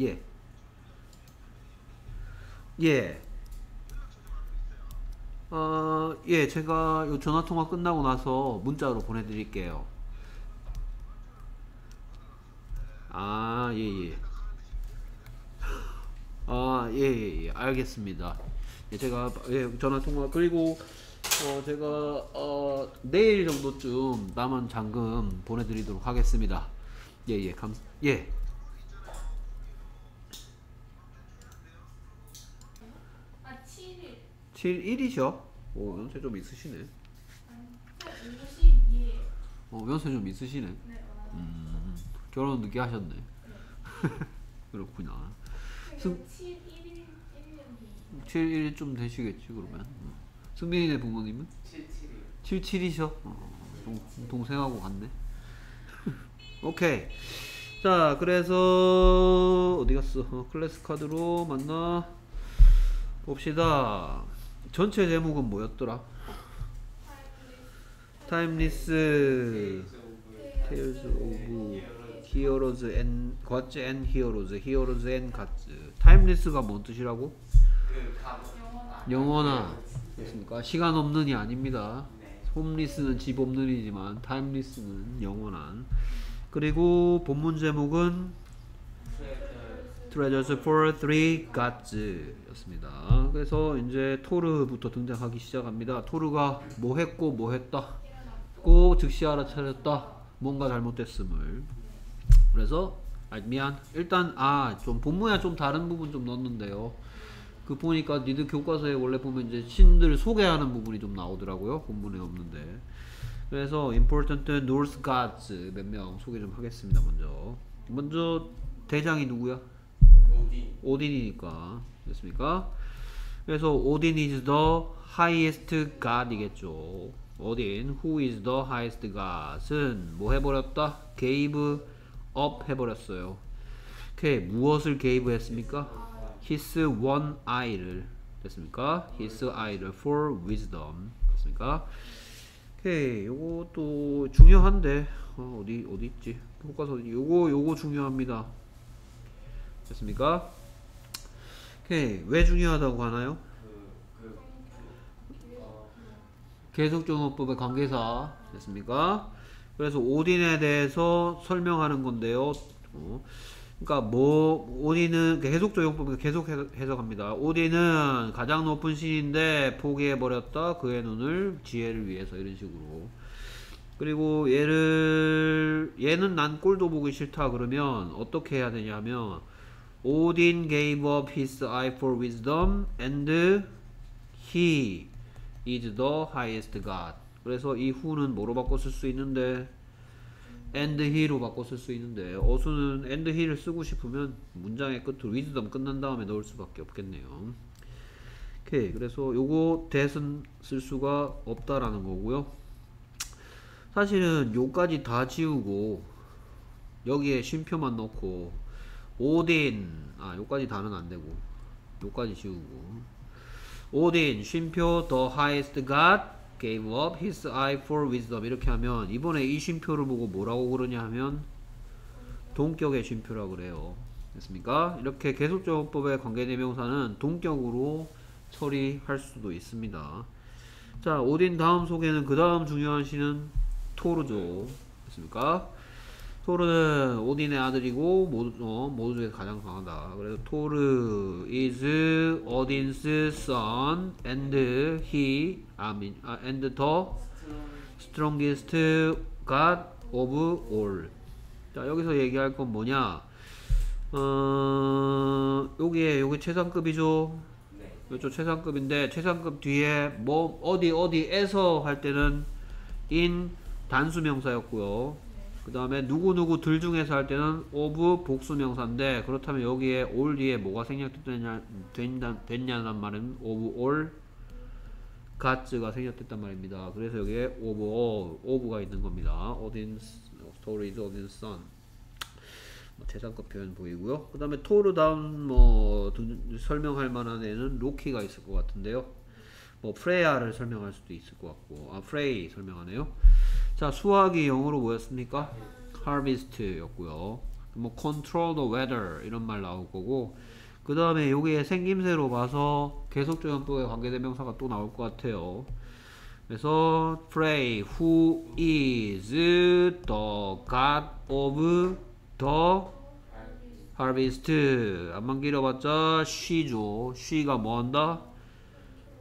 예. 예. 어, 예, 제가 요 전화 통화 끝나고 나서 문자로 보내 드릴게요. 아, 예, 예. 아, 예, 예, 예. 알겠습니다. 예, 제가, 예, 전화 통화, 그리고, 어, 제가, 어, 내일 정도쯤 남은 잔금 보내 드리도록 하겠습니다. 예, 예, 감, 예. 7일 7일이죠? 오, 연세 좀 있으시네. 아니 52예요 어, 연세 좀 있으시네. 음, 결혼 늦게 하셨네. 그렇구나. 승- 그리고 7 1일 1년 뒤 7일쯤 되시겠지, 그러면. 음. 승민이네 부모님은? 77이요. 77이셔? 어, 동, 동생하고 같네. 오케이. 자, 그래서, 어디 갔어? 어, Class Card로 만나 봅시다. 전체 제목은 뭐였더라? Timeless, Tales of Heroes and Gods and Heroes, Heroes and Gods. Timeless가 뭔 뜻이라고? 영원한. 됐습니까? 시간 없는이 아닙니다. 네. 홈리스는 집 없는이지만 타임리스는 영원한. 그리고 본문 제목은 Treasures for Three Gods 였습니다. 그래서 이제 토르부터 등장하기 시작합니다. 토르가 뭐 했고 뭐 했다. 꼭 즉시 알아차렸다. 뭔가 잘못됐음을. 그래서 아 미안. 일단 아 좀 본문이랑 좀 다른 부분 좀 넣었는데요. 그 보니까 니들 교과서에 원래 보면 이제 신들 소개하는 부분이 좀 나오더라고요. 본문에 없는데. 그래서 important Norse gods 몇 명 소개 좀 하겠습니다. 먼저. 먼저 대장이 누구야? 오딘. 오딘이니까 됐습니까? 그래서 오딘 is the highest god이겠죠. 오딘 who is the highest god은 뭐 해버렸다? gave up 해버렸어요. 오케이 무엇을 gave 했습니까? his one eye를 됐습니까? his eye를 for wisdom 됐습니까? 오케이 요것도 중요한데 어, 어디 어디 있지? 교과서 요거 요거 중요합니다. 됐습니까? 오케이 왜 중요하다고 하나요? 계속정어법의 관계사 됐습니까? 그래서 오딘에 대해서 설명하는 건데요. 어, 그러니까 뭐 오딘은 계속적용법을 계속 해석- 해석합니다. 오딘은 가장 높은 신인데 포기해 버렸다. 그의 눈을 지혜를 위해서 이런 식으로. 그리고 얘를 얘는 난 꼴도 보기 싫다 그러면 어떻게 해야 되냐면 Odin gave up his eye for wisdom and he is the highest god. 그래서 이 who는 뭐로 바꿔 쓸 수 있는데 and he로 바꿔 쓸 수 있는데 어수는 and he를 쓰고 싶으면 문장의 끝으로 wisdom 끝난 다음에 넣을 수밖에 없겠네요. 오케이 그래서 요거 대은 쓸 수가 없다라는 거고요. 사실은 요까지 다 지우고 여기에 쉼표만 넣고 오딘. 아 요까지 다는 안 되고. 요까지 지우고. 오딘 쉼표 the highest god gave up his eye for wisdom. 이렇게 하면 이번에 이 쉼표를 보고 뭐라고 그러냐 하면 동격의 쉼표라고 그래요. 됐습니까? 이렇게 계속적법의 관계대명사는 동격으로 처리할 수도 있습니다. 자 오딘 다음 소개는 그 다음 중요한 시는 토르죠. 됐습니까? 토르는 오딘의 아들이고 모두, 어, 모두 중에 가장 강하다. 그래서 토르 is Odin's son and he I mean uh, and the strongest god of all. 자 여기서 얘기할 건 뭐냐? 어 여기에 여기 최상급이죠. 네. 이쪽 최상급인데 최상급 뒤에 뭐 어디 어디에서 할 때는 in 단수명사였고요. 그 다음에 누구누구 들 중에서 할 때는 of 복수명사인데 그렇다면 여기에 all 뒤에 뭐가 생략됐냐 된다, 됐냐는 말은 of all gods가 생략됐단 말입니다. 그래서 여기에 of all, of가 있는 겁니다. Odin's stories, Odin's son. 뭐 재산급 표현 보이고요. 그 다음에 토르 다음 뭐 두- 설명할 만한 애는 로키가 있을 것 같은데요. 뭐 프레야를 설명할 수도 있을 것 같고 아 프레이 설명하네요. 자 수학이 영어로 뭐였습니까? harvest였고요. 뭐 control the weather 이런 말 나올 거고 그 다음에 여기에 생김새로 봐서 계속조연법에 관계대명사가 또 나올 것 같아요. 그래서 pray who is the god of the harvest 안만 길어봤자 she죠. she가 뭐한다?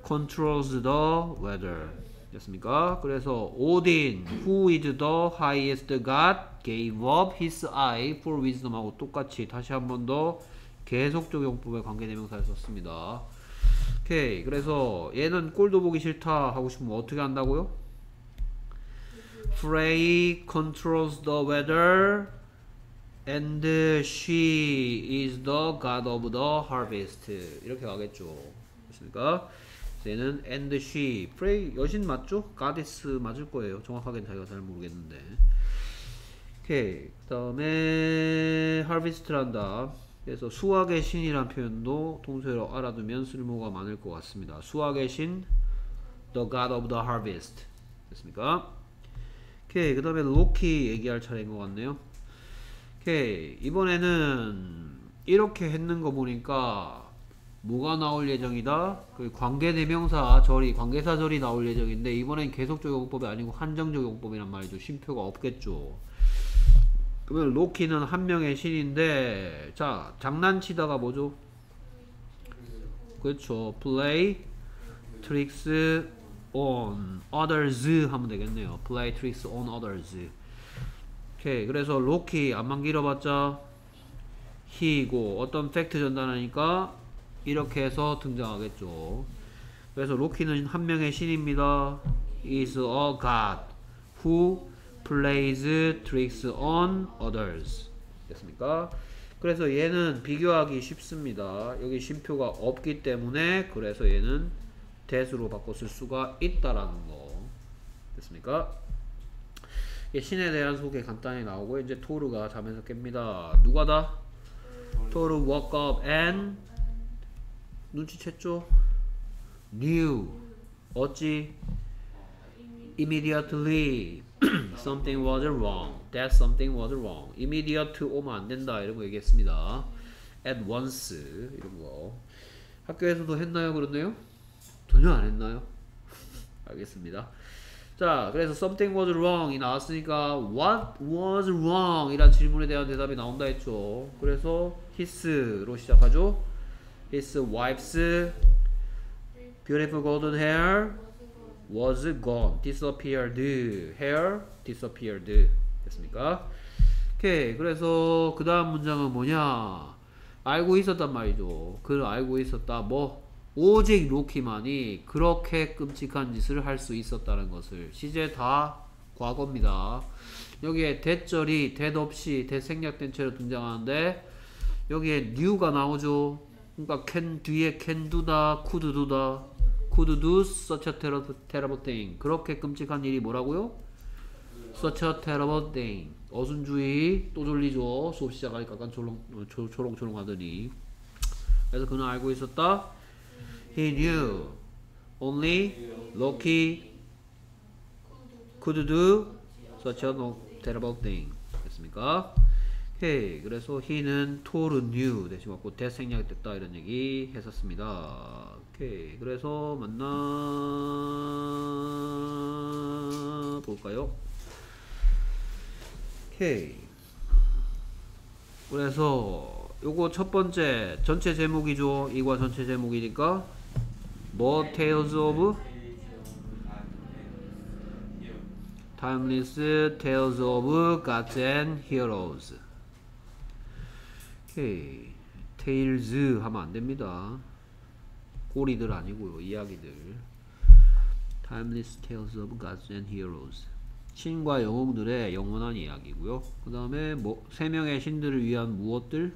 controls the weather 됐습니까? 그래서 Odin, who is the highest god, gave up his eye for wisdom하고 똑같이 다시 한 번 더 계속 적 용법의 관계대명사를 썼습니다. 오케이. 그래서 얘는 꼴도 보기 싫다 하고 싶으면 어떻게 한다고요? Frey controls the weather and she is the god of the harvest 이렇게 가겠죠. 됐습니까? 얘는 and she 프레이 여신 맞죠? goddess 맞을 거예요. 정확하게는 자기가 잘 모르겠는데. 오케이. 그 다음에 harvest란다. 그래서 수학의 신이란 표현도 통째로 알아두면 쓸모가 많을 것 같습니다. 수학의 신 the god of the harvest. 됐습니까? 오케이. 그 다음에 로키 얘기할 차례인 것 같네요. 오케이. 이번에는 이렇게 했는 거 보니까 뭐가 나올 예정이다? 그 관계대명사 절이 관계사 절이 나올 예정인데 이번엔 계속적 용법이 아니고 한정적 용법이란 말이죠. 쉼표가 없겠죠. 그러면 로키는 한 명의 신인데 자 장난치다가 뭐죠? 그렇죠. play tricks on others 하면 되겠네요. play tricks on others. 오케이. 그래서 로키 안만 길어봤자 he고 어떤 팩트 전달하니까 이렇게 해서 등장하겠죠. 그래서 로키는 한 명의 신입니다. is a god who plays tricks on others. 됐습니까? 그래서 얘는 비교하기 쉽습니다. 여기 쉼표가 없기 때문에 그래서 얘는 대수로 바꿔 쓸 수가 있다라는 거. 됐습니까? 이 신에 대한 소개 간단히 나오고 이제 토르가 잠에서 깹니다. 누가다? 토르 woke up and 눈치챘죠? knew 어찌 immediately something was wrong that something was wrong immediate 오면 안 된다 이런 거 얘기했습니다 at once 이런 거 학교에서도 했나요 그렇네요? 전혀 안 했나요? 알겠습니다 자 그래서 something was wrong 이 나왔으니까 what was wrong 이란 질문에 대한 대답이 나온다 했죠 그래서 his로 시작하죠 His wife's beautiful golden hair was gone, disappeared. hair disappeared. 됐습니까? 오케이. 그래서 그 다음 문장은 뭐냐? 알고 있었단 말이죠. 그를 알고 있었다. 뭐? 오직 로키만이 그렇게 끔찍한 짓을 할 수 있었다는 것을. 시제 다 과거입니다. 여기에 대절이 대도 없이 대생략된 채로 등장하는데 여기에 new가 나오죠. 그러니까 can 뒤에 can do다, could do다, could do such a terrible, terrible thing. 그렇게 끔찍한 일이 뭐라고요? such a terrible thing. 어순주의 또 졸리죠. 수업 시작하니까 약간 어, 조, 초롱초롱 하더니. 그래서 그는 알고 있었다. He knew only Loki could do such a terrible thing. 됐습니까? 오케이. 그래서 he는 told knew 대신 맞고 대생략이 됐다 이런 얘기 했었습니다. 오케이. 그래서 만나 볼까요? 오케이. 그래서 요거 첫 번째 전체 제목이죠. 이과 전체 제목이니까 뭐 Tales of Timeless Tales of Gods and Heroes. 오케이. 테일즈 하면 안 됩니다. 꼬리들 아니고요. 이야기들. Timeless Tales of Gods and Heroes. 신과 영웅들의 영원한 이야기고요. 그 다음에 뭐, 세 명의 신들을 위한 무엇들?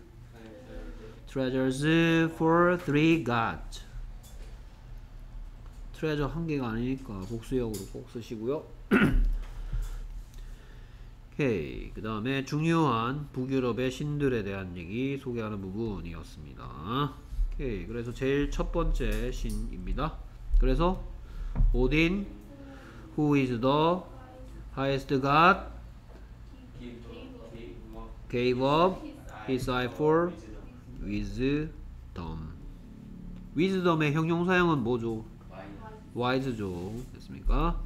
Treasures for three gods. 트레저 한 개가 아니니까 복수형으로 꼭 쓰시고요. 오케이. 그 다음에 중요한 북유럽의 신들에 대한 얘기 소개하는 부분이었습니다. 오케이. 그래서 제일 첫 번째 신입니다. 그래서 오딘 who is the highest god gave up his eye for wisdom. wisdom의 형용사형은 뭐죠? wise죠. 됐습니까?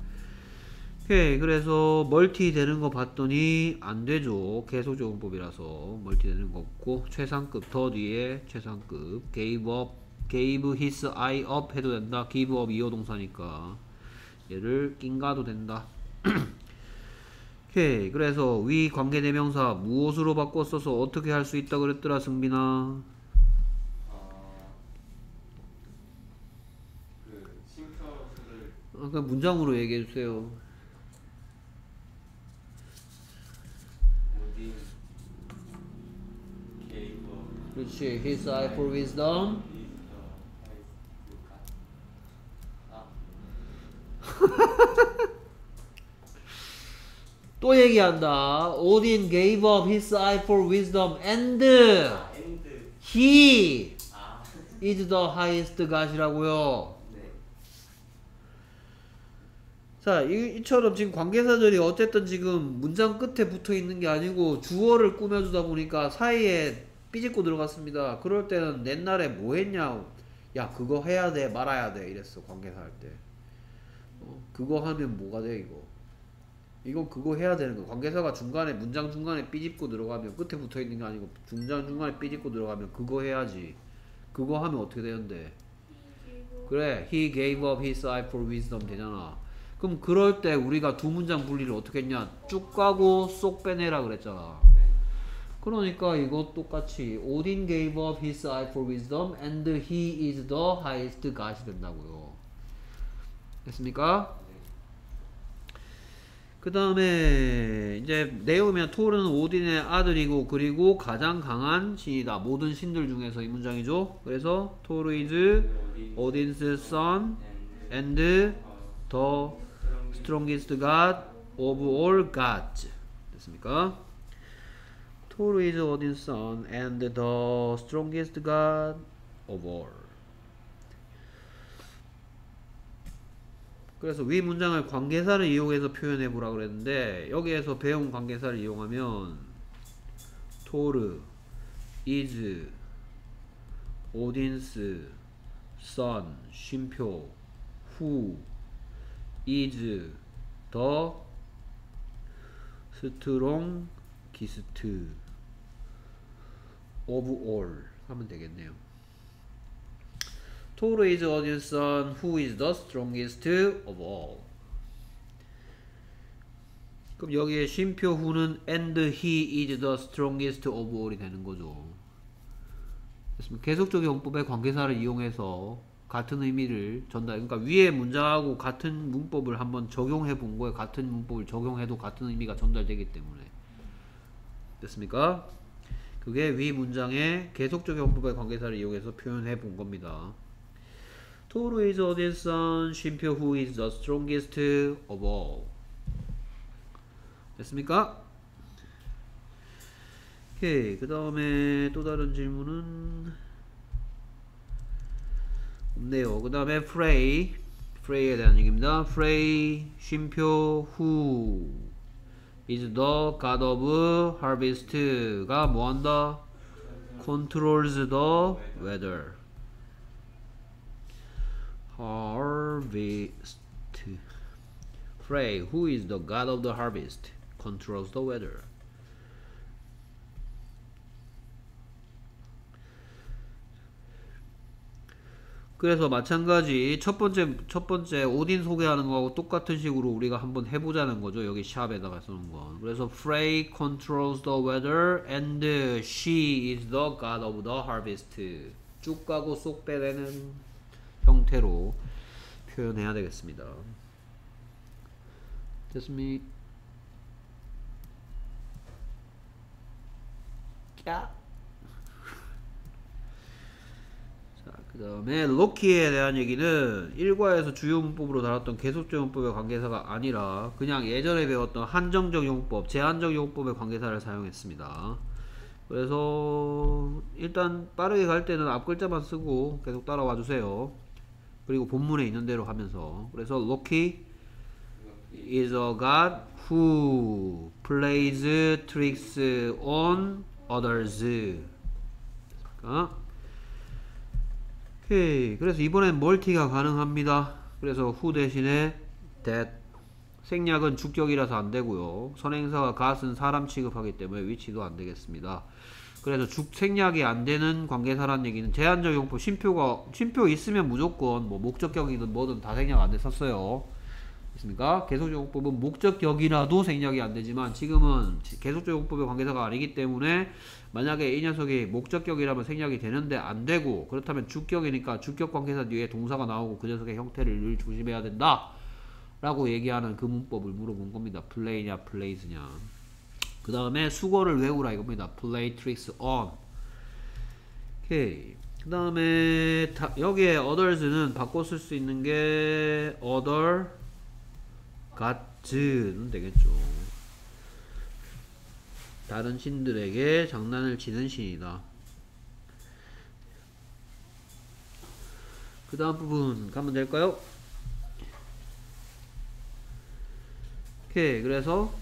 오케이. 그래서 멀티 되는 거 봤더니 안 되죠. 계속적용법이라서 멀티 되는 거 없고 최상급 더 뒤에 최상급 gave up gave his eye up 해도 된다. give up 이어 동사니까 얘를 낀가도 된다. 오케이. 그래서 위 관계대명사 무엇으로 바꿔 써서 어떻게 할 수 있다 그랬더라 승빈아. 어, 그 아까 문장으로 얘기해 주세요. 그렇지. His eye for wisdom. 또 얘기한다. Odin gave up his eye for wisdom and he 아 is the highest god이라고요. 네. 자, 이, 이처럼 지금 관계사절이 어쨌든 지금 문장 끝에 붙어 있는 게 아니고 주어를 꾸며주다 보니까 사이에 삐집고 들어갔습니다. 그럴 때는 옛날에 뭐 했냐? 야, 그거 해야 돼, 말아야 돼. 이랬어, 관계사 할 때. 어, 그거 하면 뭐가 돼, 이거? 이건 그거 해야 되는 거. 관계사가 중간에, 문장 중간에 삐집고 들어가면, 끝에 붙어 있는 게 아니고, 문장 중간에 삐집고 들어가면 그거 해야지. 그거 하면 어떻게 되는데? 그래, he gave up his eye for wisdom 되잖아. 그럼 그럴 때 우리가 두 문장 분리를 어떻게 했냐? 쭉 가고 쏙 빼내라 그랬잖아. 네. 그러니까 이것 똑같이 Odin gave up his eye for wisdom and he is the highest god이 된다고요. 됐습니까? 그 다음에 이제 내용이면 톨은 오딘의 아들이고 그리고 가장 강한 신이다. 모든 신들 중에서 이 문장이죠. 그래서 톨 is Odin's son and the strongest god of all gods. 됐습니까? Thor is Odin's son and the strongest god of all. 그래서 위 문장을 관계사를 이용해서 표현해 보라 그랬는데 여기에서 배운 관계사를 이용하면 토르 is 오딘스 son 쉼표 who is the strongest of all 하면 되겠네요. 토르 is Odin's son who is the strongest of all. 그럼 여기에 쉼표 후는 and he is the strongest of all이 되는 거죠. 됐습니다. 계속적 용법의 관계사를 이용해서 같은 의미를 전달. 그러니까 위에 문장하고 같은 문법을 한번 적용해 본 거에 같은 문법을 적용해도 같은 의미가 전달되기 때문에 됐습니까? 그게 위 문장의 계속적 용법의 관계사를 이용해서 표현해 본 겁니다. 토르 is Odin's son, 쉼표 who is the strongest of all. 됐습니까? 오케이. 그 다음에 또 다른 질문은 없네요. 그 다음에 Frey. Frey에 대한 얘기입니다. Frey, 쉼표 who is the god of harvest가 뭐한다? controls the weather. harvest. Frey, who is the god of the harvest, controls the weather. 그래서 마찬가지 첫 번째 첫 번째 오딘 소개하는 거하고 똑같은 식으로 우리가 한번 해보자는 거죠. 여기 샵에다가 쓰는 건. 그래서 Frey controls the weather and she is the god of the harvest. 쭉 가고 쏙 빼내는 형태로 표현해야 되겠습니다. 됐습니까? 자, 그 다음에 로키에 대한 얘기는 1과에서 주요 문법으로 다뤘던 계속적 용법의 관계사가 아니라 그냥 예전에 배웠던 한정적 용법, 제한적 용법의 관계사를 사용했습니다. 그래서 일단 빠르게 갈 때는 앞 글자만 쓰고 계속 따라와 주세요. 그리고 본문에 있는 대로 하면서 그래서 로키 is a god who plays tricks on others. 됐습니까? 오케이. 그래서 이번엔 멀티가 가능합니다. 그래서 who 대신에 that. 생략은 주격이라서 안 되고요. 선행사가 gat은 사람 취급하기 때문에 위치도 안 되겠습니다. 그래서 죽 생략이 안 되는 관계사란 얘기는 제한적 용법 쉼표가 쉼표 있으면 무조건 뭐 목적격이든 뭐든 다 생략 안 됐었어요. 있습니까? 계속적 용법은 목적격이라도 생략이 안 되지만 지금은 계속적 용법의 관계사가 아니기 때문에 만약에 이 녀석이 목적격이라면 생략이 되는데 안 되고 그렇다면 주격이니까 주격 관계사 뒤에 동사가 나오고 그 녀석의 형태를 늘 조심해야 된다. 라고 얘기하는 그 문법을 물어본 겁니다. 플레이냐 플레이즈냐. 그 다음에 수거를 외우라 이겁니다. play tricks on. 오케이. 그 다음에 여기에 others는 바꿔 쓸 수 있는 게 other gods는 되겠죠. 다른 신들에게 장난을 치는 신이다. 그 다음 부분 가면 될까요? 오케이 그래서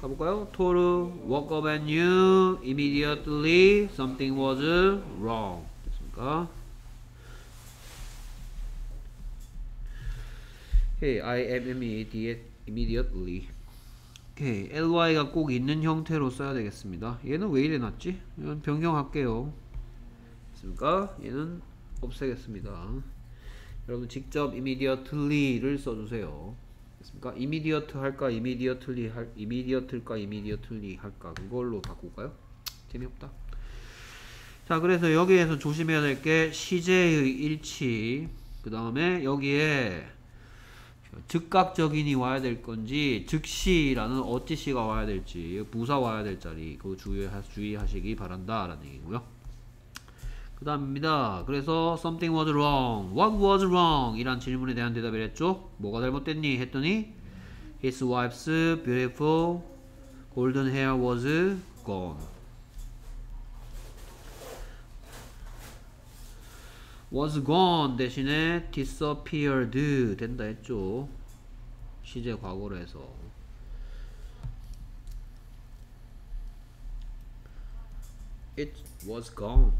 가볼까요? 토르 woke up and knew immediately something was wrong 됐습니까? 오케이 I am immediate, immediately 오케이 ly가 꼭 있는 형태로 써야 되겠습니다 얘는 왜 이래 놨지? 이건 변경할게요 됐습니까? 얘는 없애겠습니다 여러분 직접 immediately를 써주세요 됐습니까? immediate 할까 immediately 할 immediate일까 immediately 할까 그걸로 바꿀까요? 재미없다. 자 그래서 여기에서 조심해야 될 게 시제의 일치 그 다음에 여기에 즉각적인이 와야 될 건지 즉시라는 어찌시가 와야 될지 부사 와야 될 자리 그거 주의하, 주의하 시기 바란다 라는 얘기고요. 그 다음입니다. 그래서 something was wrong. What was wrong? 이란 질문에 대한 대답을 했죠. 뭐가 잘못됐니? 했더니 his wife's beautiful golden hair was gone was gone 대신에 disappeared 된다 했죠. 시제 과거로 해서. It was gone.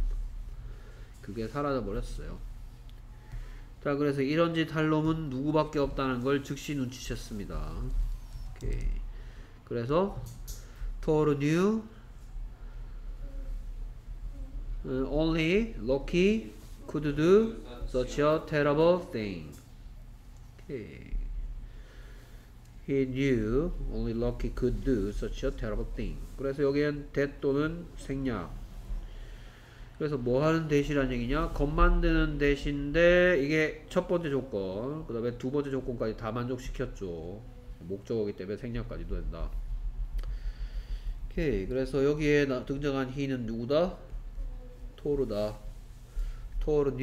그게 사라져 버렸어요. 자, 그래서 이런 짓 할 놈은 누구밖에 없다는 걸 즉시 눈치챘습니다. 오케이. 그래서 Toru knew uh, only Loki could do such a terrible thing. Okay. He knew only Loki could do such a terrible thing. 그래서 여기엔 that 또는 생략. 그래서 뭐 하는 대시란 얘기냐? 겁 만드는 대신데 이게 첫 번째 조건, 그 다음에 두 번째 조건까지 다 만족시켰죠. 목적어기 때문에 생략까지도 된다. 오케이. 그래서 여기에 나, 등장한 he는 누구다? 토르다. Told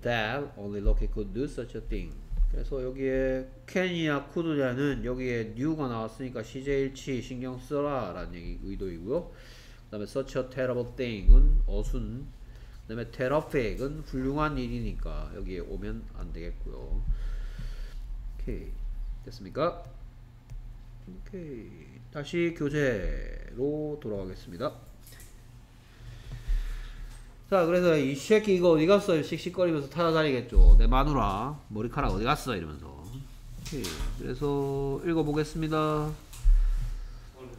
that only Loki could do such a thing. 그래서 여기에 can이야 could냐는 여기에 knew가 나왔으니까 시제일치 신경 써라 라는 얘기 의도이고요. 그 다음에 such a terrible thing은 어순 그 다음에 terrific은 훌륭한 일이니까 여기에 오면 안 되겠고요. 오케이 됐습니까? 오케이 다시 교재로 돌아가겠습니다. 자 그래서 이 새끼 이거 어디 갔어? 씩씩거리면서 타다다니겠죠. 내 마누라 머리카락 어디 갔어? 이러면서. 오케이. 그래서 읽어보겠습니다.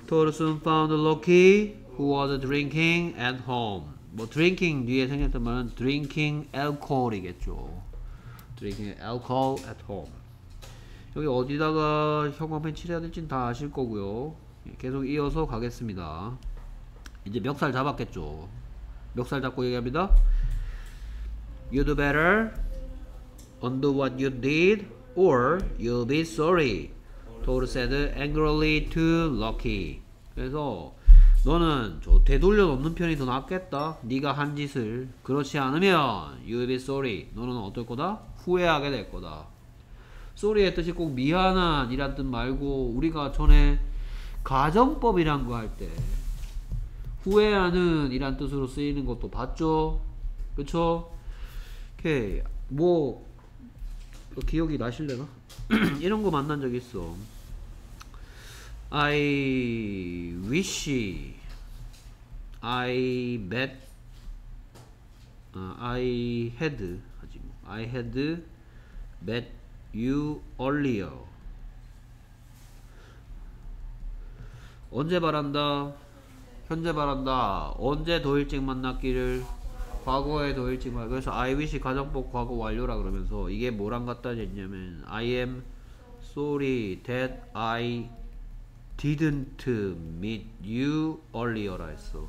Toru soon found Loki who was drinking at home. 뭐 drinking 뒤에 생겼던 말은 drinking alcohol이겠죠. drinking alcohol at home. 여기 어디다가 형광펜 칠해야 될진 다 아실 거고요. 계속 이어서 가겠습니다. 이제 멱살 잡았겠죠 멱살 잡고 얘기합니다. You do better undo what you did or you'll be sorry. Toru said angrily to Lucky. 그래서 너는 저 되돌려 놓는 편이 더 낫겠다. 네가 한 짓을 그렇지 않으면 you'll be sorry. 너는 어떨 거다? 후회하게 될 거다. sorry의 뜻이 꼭 미안한 이란 뜻 말고 우리가 전에 가정법이란 거 할 때 후회하는 이란 뜻으로 쓰이는 것도 봤죠? 그쵸? 오케이. 뭐, 기억이 나실래나? 이런 거 만난 적 있어. I wish I met 아, I had 하지 뭐. I had met you earlier. 언제 바란다? 현재 바란다. 언제 더 일찍 만났기를? 과거에 더 일찍 만. 그래서 I wish 가정법 과거 완료라 그러면서 이게 뭐랑 갖다 댔냐면 I am sorry that I didn't meet you earlier라 했어.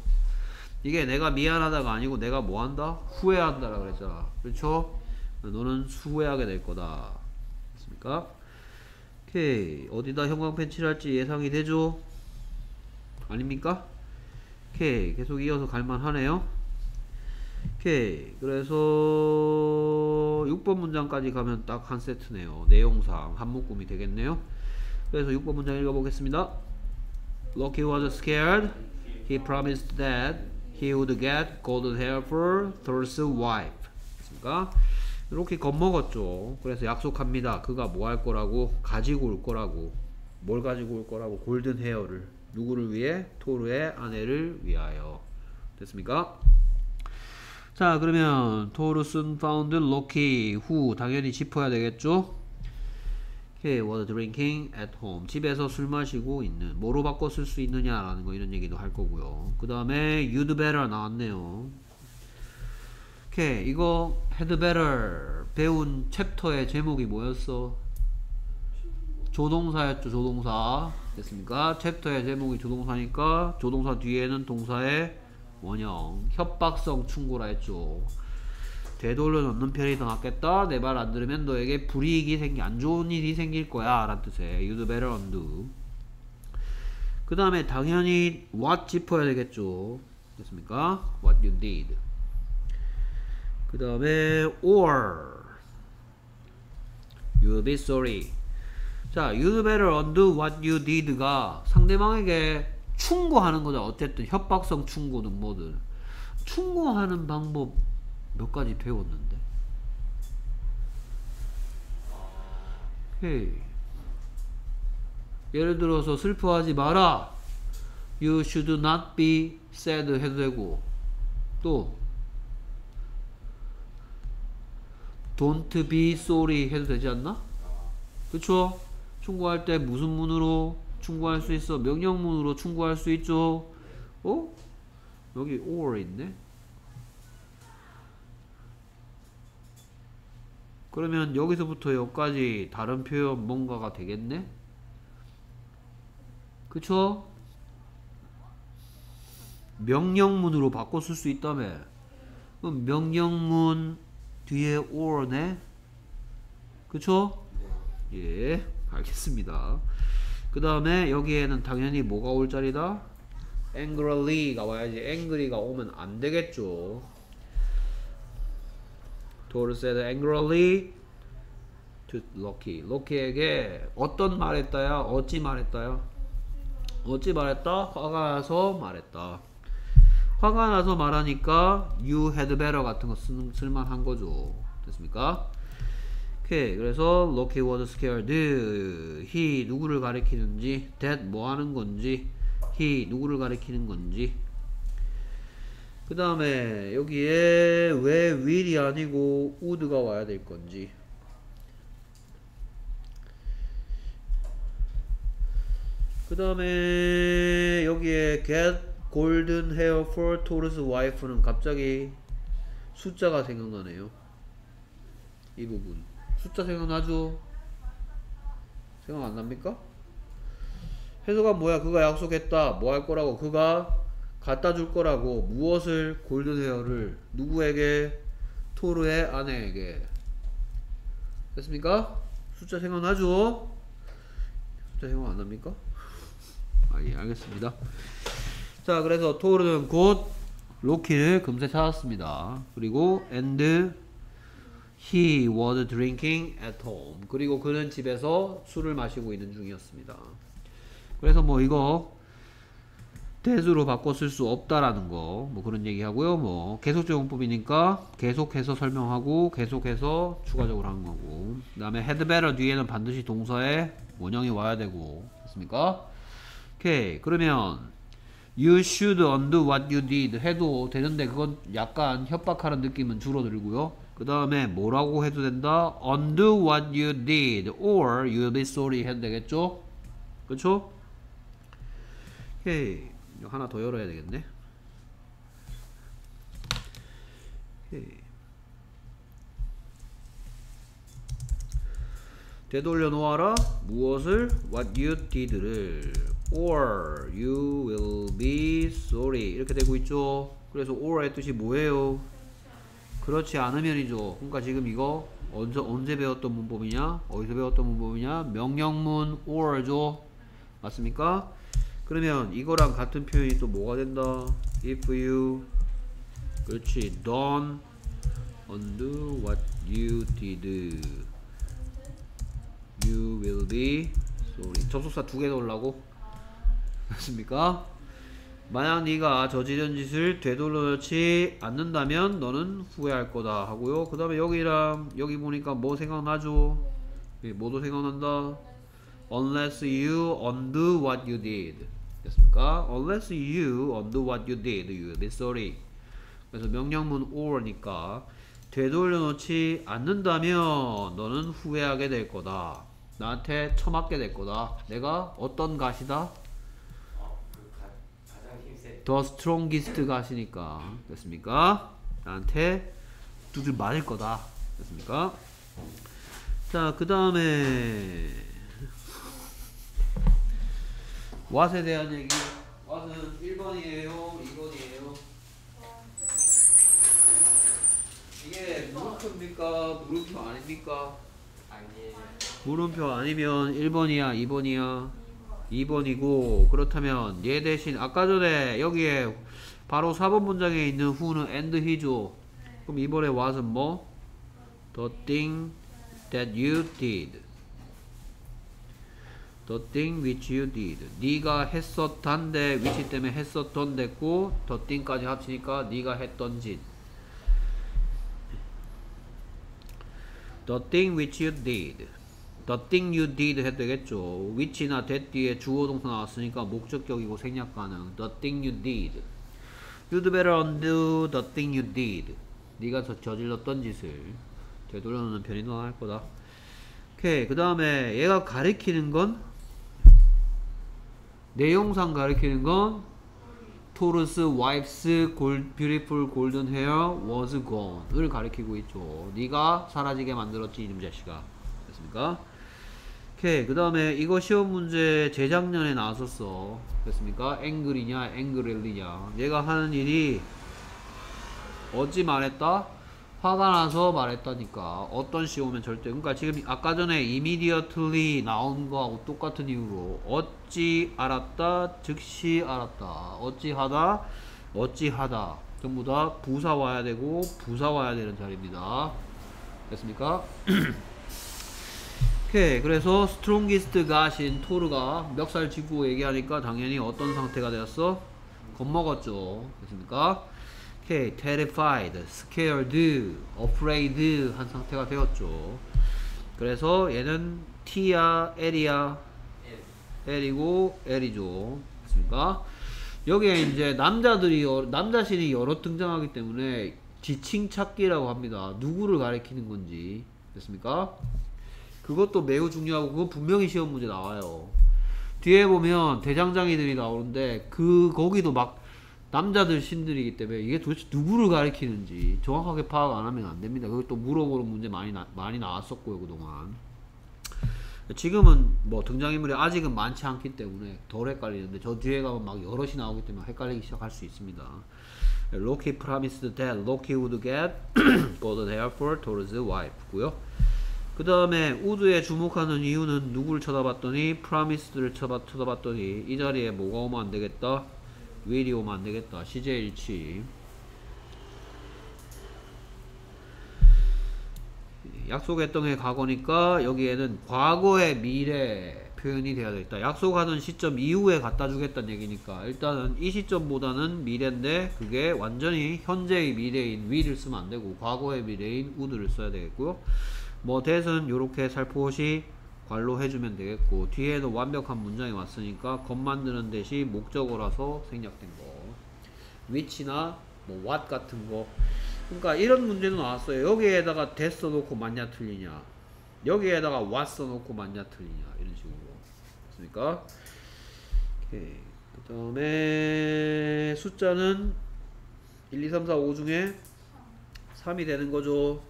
이게 내가 미안하다가 아니고 내가 뭐 한다? 후회한다라 그랬잖아. 그렇죠? 너는 후회하게 될 거다. 됐습니까? 오케이. 어디다 형광펜 칠할지 예상이 되죠? 아닙니까? 오케이. 계속 이어서 갈만 하네요. 오케이. 그래서 6번 문장까지 가면 딱 한 세트네요. 내용상 한 묶음이 되겠네요. 그래서 6번 문장 읽어보겠습니다. Loki was scared. He promised that he would get golden hair for Thor's wife. 됐습니까? 이렇게 겁먹었죠. 그래서 약속합니다. 그가 뭐 할 거라고? 가지고 올 거라고. 뭘 가지고 올 거라고? 골든 헤어를. 누구를 위해? 토르의 아내를 위하여. 됐습니까? 자, 그러면 토르 soon found Loki who 당연히 짚어야 되겠죠? Okay, was drinking at home. 집에서 술 마시고 있는. 뭐로 바꿔 쓸 수 있느냐라는 거 이런 얘기도 할 거고요. 그 다음에 you'd better 나왔네요. 오케이, 이거 had better 배운 챕터의 제목이 뭐였어? 조동사였죠, 조동사. 됐습니까? 챕터의 제목이 조동사니까 조동사 뒤에는 동사의 원형, 협박성 충고라 했죠. 되돌려 놓는 편이 더 낫겠다. 내 말 안 들으면 너에게 불이익이 생기, 안 좋은 일이 생길 거야. 라는 뜻의 you'd better undo. 그 다음에 당연히 what 짚어야 되겠죠. 됐습니까? what you did. 그 다음에 or you'll be sorry. 자, you'd better undo what you did가 상대방에게 충고하는 거죠. 어쨌든 협박성 충고는 뭐든 충고하는 방법 몇 가지 배웠는데. 오케이. 예를 들어서 슬퍼하지 마라. You should not be sad 해도 되고 또 Don't be sorry 해도 되지 않나? 그쵸? 충고할 때 무슨 문으로 충고할 수 있어? 명령문으로 충고할 수 있죠? 어? 여기 or 있네? 그러면 여기서부터 여기까지 다른 표현 뭔가가 되겠네? 그쵸? 명령문으로 바꿔 쓸 수 있다며 그럼 명령문 뒤에 or네? 그쵸? 예, 알겠습니다. 그 다음에 여기에는 당연히 뭐가 올 자리다? angry가 와야지 angry가 오면 안 되겠죠. 도르 said angrily to Loki. 로키에게 어떤 말했다야? 어찌 말했다야? 어찌 말했다? 화가 나서 말했다. 화가 나서 말하니까 you had better 같은 거 쓰, 쓸만한 거죠. 됐습니까? 오케이. 그래서 Loki was scared. he 누구를 가리키는지 that 뭐 하는 건지 he 누구를 가리키는 건지 그 다음에 여기에 왜 will이 아니고 would가 와야 될 건지 그 다음에 여기에 get golden hair for Thor's wife는 갑자기 숫자가 생각나네요 이 부분 숫자 생각나죠? 생각 안 납니까? 해석은 뭐야? 그가 약속했다. 뭐 할 거라고? 그가 갖다 줄 거라고. 무엇을? 골든 헤어를 누구에게? 토르의 아내에게. 됐습니까? 숫자 생각나죠? 숫자 생각 안 납니까? 아, 예, 알겠습니다. 자, 그래서 토르는 곧 로키를 금세 찾았습니다. 그리고 and he was drinking at home. 그리고 그는 집에서 술을 마시고 있는 중이었습니다. 그래서 뭐 이거 대수로 바꿔 쓸 수 없다라는 거 뭐 그런 얘기하고요. 뭐 계속적용법이니까 계속해서 설명하고 계속해서 추가적으로 하는 거고. 그 다음에 had better 뒤에는 반드시 동사의 원형이 와야 되고 됐습니까? 오케이. 그러면 you should undo what you did 해도 되는데 그건 약간 협박하는 느낌은 줄어들고요. 그 다음에 뭐라고 해도 된다? undo what you did or you'll be sorry 해도 되겠죠? 그쵸? 오케이. 이거 하나 더 열어야 되겠네. 오케이. 되돌려 놓아라 무엇을 what you did를 or you will be sorry 이렇게 되고 있죠 그래서 or의 뜻이 뭐예요 그렇지 않으면이죠. 그러니까 지금 이거 언제, 언제 배웠던 문법이냐? 어디서 배웠던 문법이냐? 명령문 or죠. 맞습니까? 그러면 이거랑 같은 표현이 또 뭐가 된다? If you 그렇지. don't undo what you did. You will be sorry. 접속사 두 개 넣으려고? 맞습니까? 만약 네가 저지른 짓을 되돌려놓지 않는다면 너는 후회할 거다 하고요. 그 다음에 여기랑 여기 보니까 뭐 생각나죠? 예, 뭐도 생각난다? Unless you undo what you did. 됐습니까? Unless you undo what you did, you will be sorry. 그래서 명령문 or니까 되돌려놓지 않는다면 너는 후회하게 될 거다. 나한테 처맞게 될 거다. 내가 어떤 God이다? The strongest God이니까 됐습니까? 나한테 두들 맞을 거다. 됐습니까? 자, 그 다음에 왓에 대한 얘기. 왓은 1번이에요, 2번이에요. 이게 물음표입니까? 물음표 아닙니까? 아니에요. 물음표 아니면 1번이야, 2번이야? 2번이고 그렇다면 얘 대신 아까 전에 여기에 바로 4번 문장에 있는 who는 and he죠. 그럼 이번에 what은 뭐? The thing that you did. The thing which you did. 네가 했었단데 which 때문에 했었던 됐고 the thing까지 합치니까 네가 했던 짓. The thing which you did. The thing you did 해도 되겠죠. which나 that 뒤에 주어 동사 나왔으니까 목적격이고 생략 가능. The thing you did. You'd better undo the thing you did. 네가 저, 저질렀던 짓을 되돌려놓는 편이 더 나을 거다. 오케이. 그 다음에 얘가 가리키는 건 내용상 가리키는 건 토르스 와이프스 골 뷰티풀 골든 헤어 was gone을 가리키고 있죠. 네가 사라지게 만들었지 이놈 자식아. 됐습니까? 오케이. 그 다음에 이거 시험 문제 재작년에 나왔었어. 됐습니까? 앵글이냐, 앵글렐리냐. 얘가 하는 일이 어찌 말했다? 화가 나서 말했다니까. 어떤 시 오면 절대. 그러니까 지금 아까 전에 immediately 나온 거하고 똑같은 이유로 어찌 알았다, 즉시 알았다. 어찌 하다, 어찌 하다. 전부 다 부사 와야 되고 부사 와야 되는 자리입니다. 됐습니까? 오케이. 그래서 strongest God인 토르가 멱살 짚고 얘기하니까 당연히 어떤 상태가 되었어? 겁먹었죠. 됐습니까? 오케이. terrified, scared, afraid 한 상태가 되었죠. 그래서 얘는 T야, L이야, L이고 L이죠. 됐습니까? 여기에 이제 남자들이 여- 남자신이 여러 등장하기 때문에 지칭 찾기라고 합니다. 누구를 가리키는 건지 됐습니까? 그것도 매우 중요하고 그건 분명히 시험 문제 나와요. 뒤에 보면 대장장이들이 나오는데 그 거기도 막 남자들 신들이기 때문에 이게 도대체 누구를 가리키는지 정확하게 파악 안 하면 안 됩니다. 그것도 물어보는 문제 많이 나, 많이 나왔었고요 그동안. 지금은 뭐 등장인물이 아직은 많지 않기 때문에 덜 헷갈리는데 저 뒤에 가면 막 여럿이 나오기 때문에 헷갈리기 시작할 수 있습니다. Loki promised that Loki would get golden hair for Thor's wife고요. 그 다음에 우드에 주목하는 이유는 누구를 쳐다봤더니 promised를 쳐다, 쳐다봤더니 이 자리에 뭐가 오면 안 되겠다? will이 오면 안 되겠다. 시제 일치. 약속했던 게 과거니까 여기에는 과거의 미래 표현이 되어야 되겠다. 약속하는 시점 이후에 갖다 주겠다는 얘기니까 일단은 이 시점보다는 미래인데 그게 완전히 현재의 미래인 will을 쓰면 안 되고 과거의 미래인 would를 써야 되겠고요. 뭐 that은 요렇게 살포시 괄로 해주면 되겠고 뒤에도 완벽한 문장이 왔으니까 겉 만드는 대신 목적어라서 생략된 거. which나 뭐 what 같은 거. 그러니까 이런 문제도 나왔어요. 여기에다가 that 써놓고 맞냐 틀리냐. 여기에다가 what 써놓고 맞냐 틀리냐. 이런 식으로. 됐습니까? 오케이. 그 다음에 숫자는 1, 2, 3, 4, 5 중에 3이 되는 거죠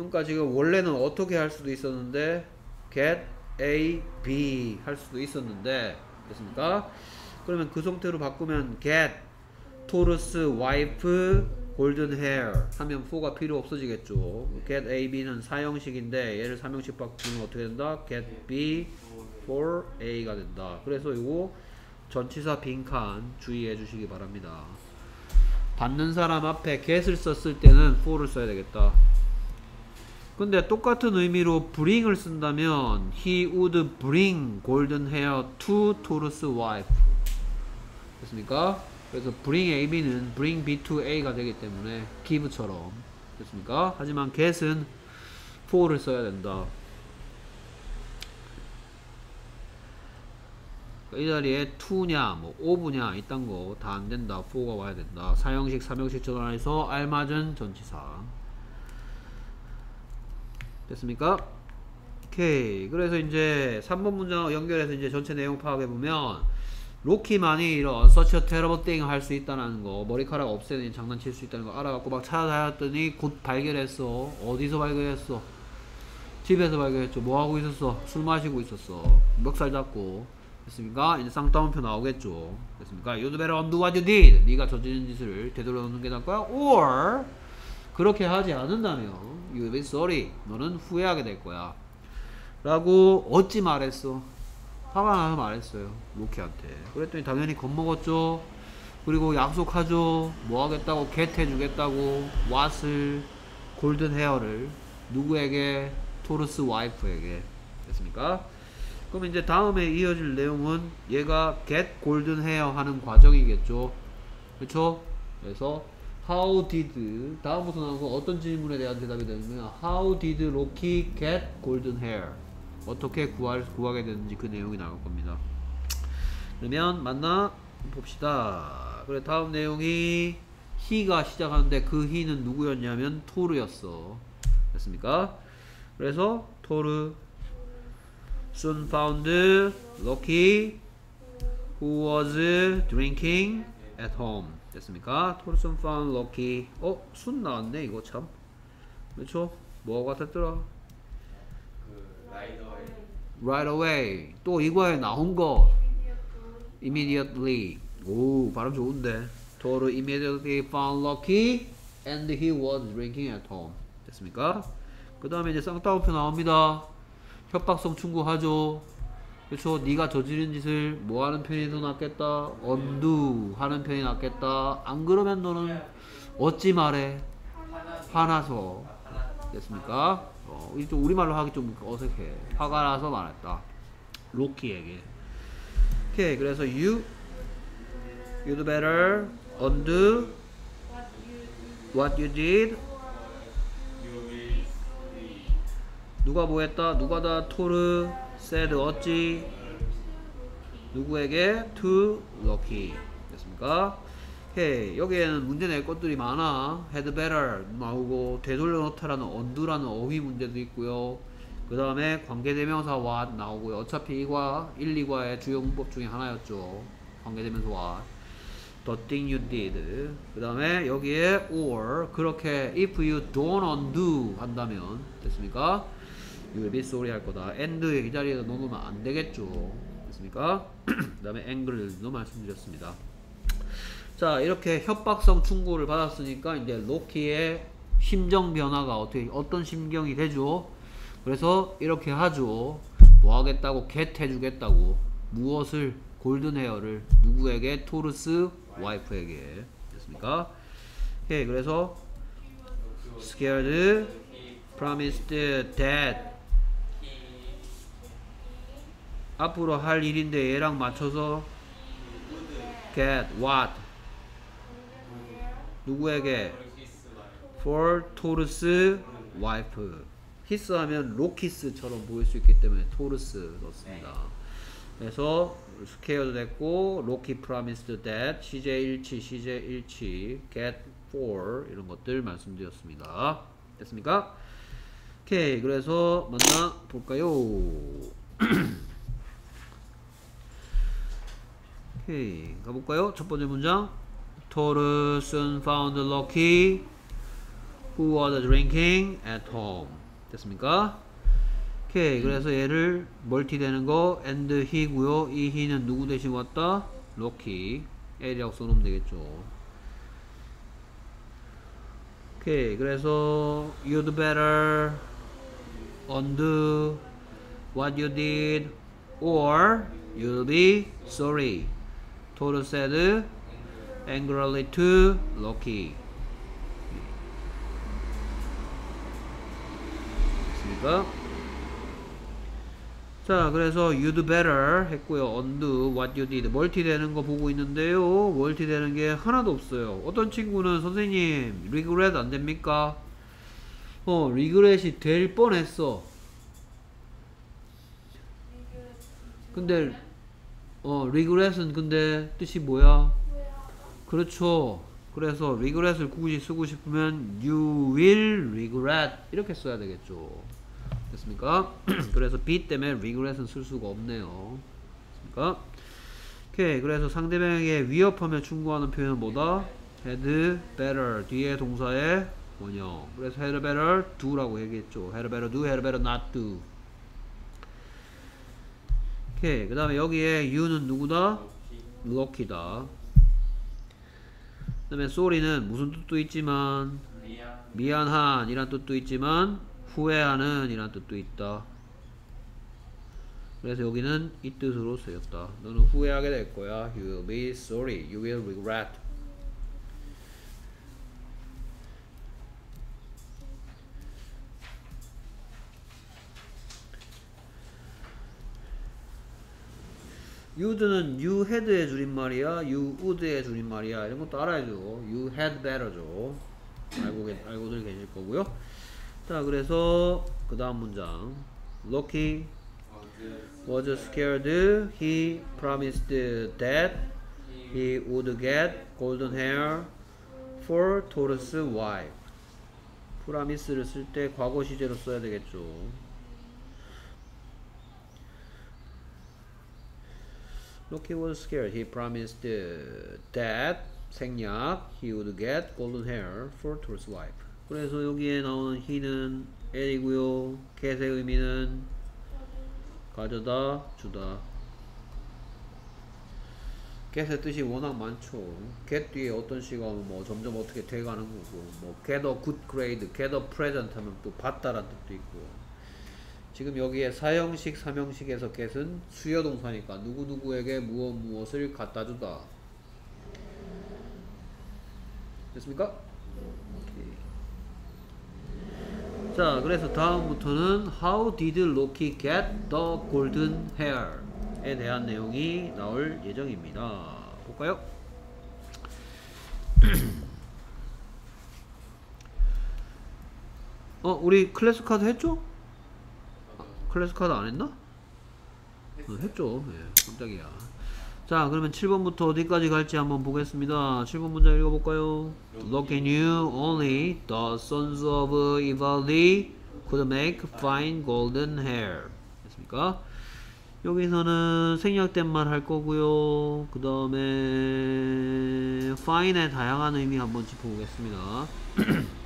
그러니까 지금 원래는 어떻게 할 수도 있었는데 get A, B 할 수도 있었는데 됐습니까? 그러면 그 상태로 바꾸면 get Taurus wife golden hair 하면 4가 필요 없어지겠죠 get A, B는 사형식인데 얘를 3형식 바꾸면 어떻게 된다? get B for A가 된다 그래서 이거 전치사 빈칸 주의해 주시기 바랍니다 받는 사람 앞에 get을 썼을 때는 for를 써야 되겠다 근데 똑같은 의미로 bring을 쓴다면 he would bring golden hair to Taurus wife. 됐습니까? 그래서 bring AB는 bring B to A가 되기 때문에 give처럼. 됐습니까? 하지만 get은 for를 써야 된다. 이 자리에 to냐 뭐 of냐 이딴 거 다 안 된다. 4가 와야 된다. 사형식 3형식 전환해서 알맞은 전치사 됐습니까? 오케이. 그래서 이제 3번 문장 연결해서 이제 전체 내용 파악해 보면 로키만이 이런 a terrible thing 할수 있다는 거, 머리카락 없애는 장난칠 수 있다는 거 알아갖고 막 찾아다녔더니 곧 발견했어. 어디서 발견했어? 집에서 발견했죠. 뭐 하고 있었어? 술 마시고 있었어. 멱살 잡고. 됐습니까? 이제 쌍따옴표 나오겠죠. 됐습니까? You'd better undo what you did. 네가 저지른 짓을 되돌려 놓는 게 나을 거야. Or 그렇게 하지 않는다면 you'll be sorry. 너는 후회하게 될 거야. 라고 어찌 말했어? 화가 나서 말했어요. 로키한테. 그랬더니 당연히 겁먹었죠. 그리고 약속하죠. 뭐 하겠다고 get 해주겠다고 what을 골든 헤어를 누구에게 토르스 와이프에게 됐습니까? 그럼 이제 다음에 이어질 내용은 얘가 get golden hair 하는 과정이겠죠. 그렇죠? 그래서 how did 다음부터 나오는 건 어떤 질문에 대한 대답이 되냐면 how did Loki get golden hair? 어떻게 구할, 구하게 되는지 그 내용이 나올 겁니다. 그러면 만나 봅시다. 그래 다음 내용이 he가 시작하는데 그 he는 누구였냐면 토르였어. 됐습니까? 그래서 토르 soon found Loki who was drinking at home. 됐습니까? 토르 soon found Loki. 어, 순 나왔네 이거 참. 그렇죠? 뭐 같았더라? 그 라이더의 Right away. 또 이거에 나온 거. Immediately. 오, 발음 좋은데. 토르 immediately found Loki and he was drinking at home. 됐습니까? 그 다음에 이제 쌍따옴표 나옵니다. 협박성 충고하죠. 그렇죠? 네가 저지른 짓을 뭐 하는 편이 더 낫겠다. undo 하는 편이 낫겠다. 안 그러면 너는 어찌 말해? 화나서. 됐습니까? 어, 이좀 우리말로 하기 좀 어색해. 화가 나서 말했다. 로키에게. 오케이, 그래서 you, you'd better undo what you did. 누가 뭐 했다? 누가 다 토르 said 어찌? 누구에게? To Loki. 됐습니까? 오케이. 여기에는 문제 낼 것들이 많아. Had better 나오고 되돌려 놓다라는 undo라는 어휘 문제도 있고요. 그 다음에 관계대명사 what 나오고요. 어차피 이과 1, 2과의 주요 문법 중에 하나였죠. 관계대명사 what. The thing you did. 그 다음에 여기에 or 그렇게 if you don't undo 한다면 됐습니까? You will be 할 거다. and 이 자리에다 넣으면 안 되겠죠. 됐습니까? 그 다음에 angle도 말씀드렸습니다. 자 이렇게 협박성 충고를 받았으니까 이제 로키의 심정 변화가 어떻게 어떤 심경이 되죠? 그래서 이렇게 하죠. 뭐 하겠다고 get 해주겠다고. 무엇을? 골든 헤어를 누구에게? 토르스 와이프에게. 됐습니까? 예 그래서 scared promised that 앞으로 할 일인데 얘랑 맞춰서 get what 누구에게 for Taurus wife 히스 하면 로키스처럼 보일 수 있기 때문에 토르스 넣습니다. 그래서 스케어도 됐고 로키 promised that CJ 일치 CJ 일치 get for 이런 것들 말씀드렸습니다. 됐습니까? 오케이 그래서 만나 볼까요? 오케이 가볼까요? 첫 번째 문장 Toru soon found Loki who was drinking at home 됐습니까? 오케이 그래서 얘를 멀티 되는 거 and he고요 이 he는 누구 대신 왔다? 로키 L이라고 써놓으면 되겠죠 오케이 그래서 you'd better undo what you did or you'll be sorry Toru said angrily to Loki 됐습니까? 자 그래서 you'd better 했고요 undo what you did 멀티 되는 거 보고 있는데요 멀티 되는 게 하나도 없어요 어떤 친구는 선생님 regret 안 됩니까? 어 regret이 될 뻔했어 근데 어 regret은 근데 뜻이 뭐야? 그렇죠 그래서 regret을 굳이 쓰고 싶으면 you will regret 이렇게 써야 되겠죠 됐습니까? 그래서 be 때문에 regret은 쓸 수가 없네요 됐습니까? 오케이 그래서 상대방에게 위협하며 충고하는 표현은 뭐다? had better 뒤에 동사의 원형 그래서 had better do라고 얘기했죠 had better do, had better not do 오케이 그 다음에 여기에 you는 누구다? lucky다 그 다음에 sorry는 무슨 뜻도 있지만 미안 미안한 이란 뜻도 있지만 후회하는 이란 뜻도 있다. 그래서 여기는 이 뜻으로 쓰였다. 너는 후회하게 될 거야. You will be sorry. You will regret. You'd는 you had의 줄임말이야, you would의 줄임말이야. 이런 것도 알아야죠. you had better죠. 알고 계, 알고들 계실 거고요. 자, 그래서 그 다음 문장. Loki was scared. He promised that he would get golden hair for Thor's wife. 프라미스를 쓸 때 과거 시제로 써야 되겠죠. Loki was scared. He promised uh, that 생략 he would get golden hair for Thor's wife. 그래서 여기에 나오는 he는 L이고요. get의 의미는 가져다 주다. get의 뜻이 워낙 많죠. get 뒤에 어떤 식가 하면 뭐 점점 어떻게 돼가는 거고, 뭐 get a good grade, get a present 하면 또 받다라는 뜻도 있고. 지금 여기에 사형식, 삼형식에서 get은 수여동사니까 누구누구에게 무엇 무엇을 갖다 주다. 됐습니까? 오케이. 자, 그래서 다음부터는 How did Loki get the golden hair? 에 대한 내용이 나올 예정입니다. 볼까요? 어, 우리 클래스 카드 했죠? 클래스 카드 안 했나? 어, 했죠. 예, 깜짝이야. 자, 그러면 7번부터 어디까지 갈지 한번 보겠습니다. 7번 문장 읽어볼까요? Loki knew only the sons of Ivaldi could make fine golden hair. 됐습니까? 여기서는 생략된 말 할 거고요. 그 다음에 fine의 다양한 의미 한번 짚어보겠습니다.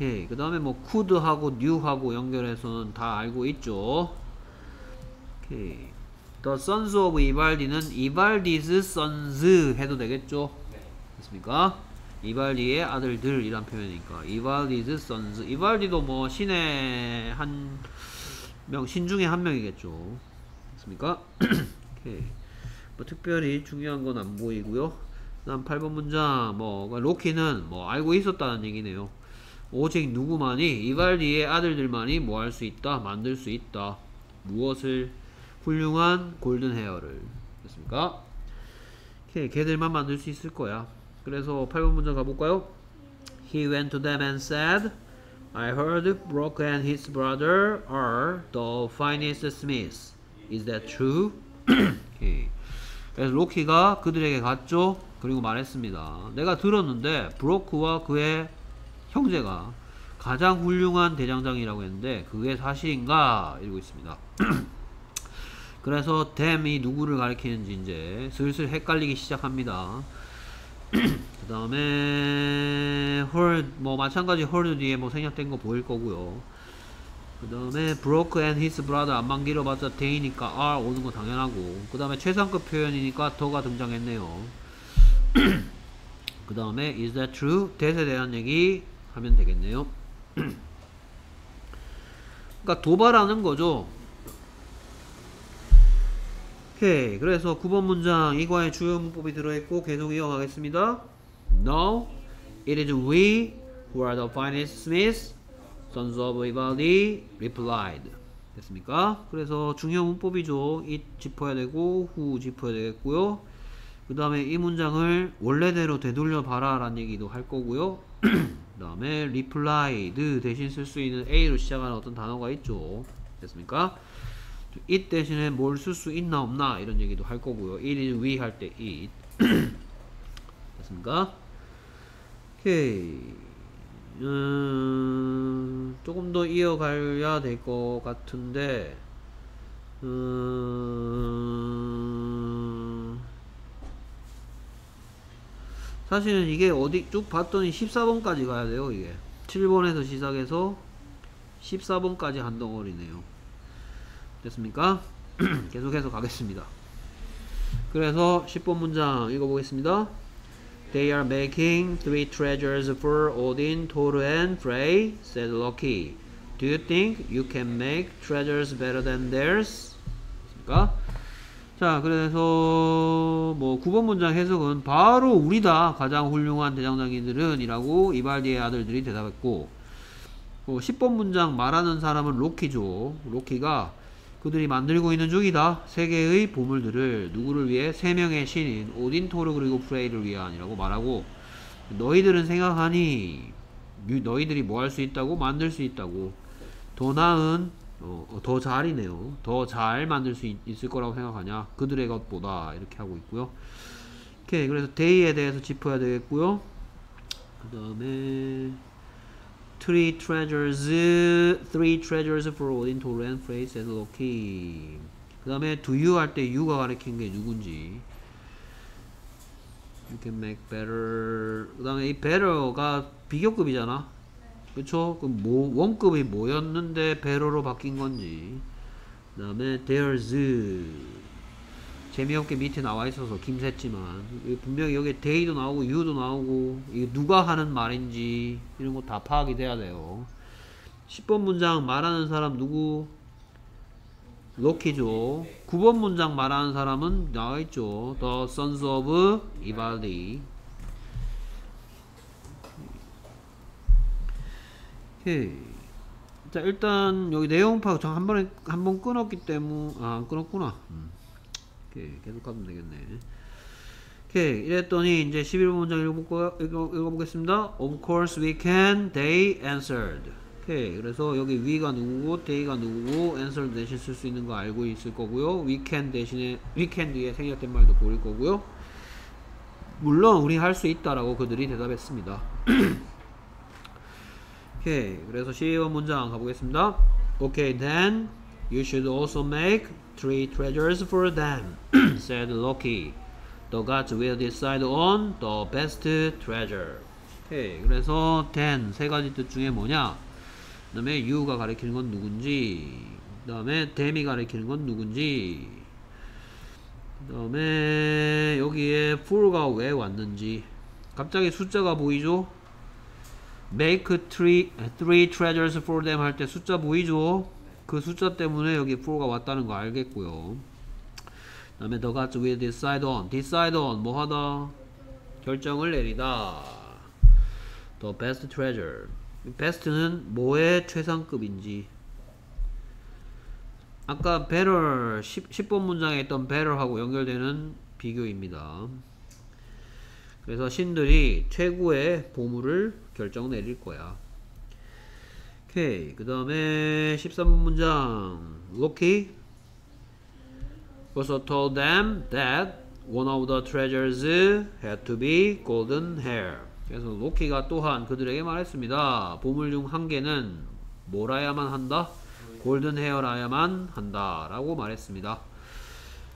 오케이. 그 다음에 뭐 could하고 new하고 연결해서는 다 알고 있죠. 오케이. The sons of 이발디는 이발디's sons 해도 되겠죠? 네. 됐습니까? 이발디의 아들들이란 표현이니까 이발디's sons 이발디도 뭐 신의 한 명, 신 중에 한 명이겠죠. 됐습니까? 오케이. 뭐 특별히 중요한 건 안 보이고요. 다음 8번 문장 뭐 로키는 뭐 알고 있었다는 얘기네요. 오직 누구만이 이발디의 아들들만이 뭐 할 수 있다 만들 수 있다 무엇을 훌륭한 골든 헤어를 됐습니까? 오케이 걔들만 만들 수 있을 거야 그래서 8번 문장 가볼까요? He went to them and said I heard Brock and his brother are the finest smiths. Is that true? 오케이. 그래서 로키가 그들에게 갔죠. 그리고 말했습니다. 내가 들었는데 브로크와 그의 형제가 가장 훌륭한 대장장이라고 했는데 그게 사실인가? 이러고 있습니다. 그래서 댐이 누구를 가리키는지 이제 슬슬 헷갈리기 시작합니다. 그 다음에 헐, 뭐 마찬가지 헐드 뒤에 뭐 생략된 거 보일 거고요. 그 다음에 broke and his brother 안만 길어봤자 데이니까 R 오는 거 당연하고 그 다음에 최상급 표현이니까 더가 등장했네요. 그 다음에 is that true? that에 대한 얘기 하면 되겠네요. 그러니까 도발하는 거죠. 오케이. 그래서 9번 문장 이과의 주요 문법이 들어있고 계속 이어가겠습니다. No, it is we who are the finest smiths, sons of Vivaldi replied. 됐습니까? 그래서 중요 문법이죠. it 짚어야 되고 who 짚어야 되겠고요. 그 다음에 이 문장을 원래대로 되돌려 봐라 라는 얘기도 할 거고요. 그 다음에 replied 대신 쓸 수 있는 A로 시작하는 어떤 단어가 있죠. 됐습니까? it 대신에 뭘 쓸 수 있나 없나 이런 얘기도 할 거고요. it is we 할 때 it 됐습니까? 오케이 음, 조금 더 이어가야 될 것 같은데 음, 사실은 이게 어디 쭉 봤더니 14번까지 가야 돼요 이게 7번에서 시작해서 14번까지 한 덩어리네요 됐습니까? 계속해서 가겠습니다. 그래서 10번 문장 읽어보겠습니다. They are making three treasures for Odin, Thor, and Frey, said Loki. Do you think you can make treasures better than theirs? 됐습니까? 자, 그래서 뭐 9번 문장 해석은 바로 우리다 가장 훌륭한 대장장이들은 이라고 이발디의 아들들이 대답했고 어, 10번 문장 말하는 사람은 로키죠. 로키가 그들이 만들고 있는 중이다. 세계의 보물들을 누구를 위해? 세 명의 신인 오딘, 토르 그리고 프레이를 위한이라고 말하고 너희들은 생각하니 유- 너희들이 뭐 할 수 있다고? 만들 수 있다고. 더 나은 어, 어, 더 잘이네요. 더 잘 만들 수 있, 있을 거라고 생각하냐? 그들의 것보다 이렇게 하고 있고요. 오케이 그래서 데이에 대해서 짚어야 되겠고요. 그 다음에 Three treasures, three treasures for Odin, Thor, and Frey, said Loki. 그 다음에 do you 할 때 you가 가리킨 게 누군지. You can make better. 그 다음에 이 better가 비교급이잖아. 그쵸? 그 뭐, 원급이 뭐였는데 better로 바뀐 건지. 그 다음에 there's. 재미없게 밑에 나와 있어서 김샜지만 분명히 여기 데이도 나오고 유도 나오고 이게 누가 하는 말인지 이런 거 다 파악이 돼야 돼요 10번 문장 말하는 사람 누구? 로키죠 9번 문장 말하는 사람은 나와있죠 The Sons of Ivaldi 오케이. 자 일단 여기 내용 파악 한 번에 한 번 끊었기 때문에 아 끊었구나. 음. 오케이. 계속 하면 되겠네. 오케이. 이랬더니 이제 11번 문장 읽어볼까, 읽어, 읽어보겠습니다. Of course we can they answered. 오케이. 그래서 여기 we가 누구고 they가 누구고 answer 대신 쓸 수 있는 거 알고 있을 거고요. We can 대신에 we can 뒤에 생략된 말도 보일 거고요. 물론 우리 할 수 있다라고 그들이 대답했습니다 오케이 그래서 12번 문장 가보겠습니다 Okay then you should also make three treasures for them said Loki The gods will decide on the best treasure 오케이 그래서 then 세 가지 뜻 중에 뭐냐 그 다음에 you가 가리키는 건 누군지 그 다음에 them이 가리키는 건 누군지 그 다음에 여기에 for가 왜 왔는지 갑자기 숫자가 보이죠 make three, three treasures for them 할 때 숫자 보이죠? 그 숫자 때문에 여기 for가 왔다는 거 알겠고요. 그 다음에 the gods will decide on, decide on 뭐 하다? 결정을 내리다. the best treasure. best는 뭐의 최상급인지. 아까 better 10, 10번 문장에 있던 better하고 연결되는 비교입니다. 그래서 신들이 최고의 보물을 결정 내릴 거야. 오케이. 그 다음에 13번 문장. Loki also told them that one of the treasures had to be golden hair. 그래서 로키가 또한 그들에게 말했습니다. 보물 중 한 개는 뭐라야만 한다? 골든 헤어라야만 한다. 라고 말했습니다.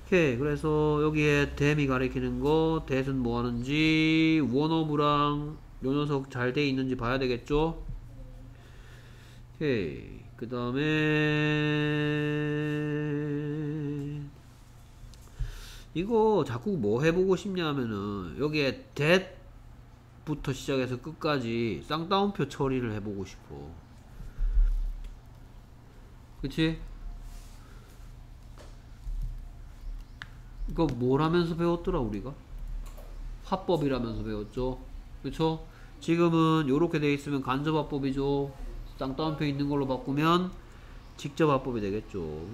오케이. 그래서 여기에 댐이 가리키는 거, 대은 뭐 하는지, 원오브랑 요 녀석 잘 돼 있는지 봐야 되겠죠? 오케이. 그 다음에 이거 자꾸 뭐 해보고 싶냐면은 여기에 that부터 시작해서 끝까지 쌍따옴표 처리를 해보고 싶어. 그치? 이거 뭘 하면서 배웠더라 우리가? 화법이라면서 배웠죠? 그쵸? 지금은 요렇게 돼 있으면 간접화법이죠. 쌍따옴표 있는 걸로 바꾸면 직접화법이 되겠죠.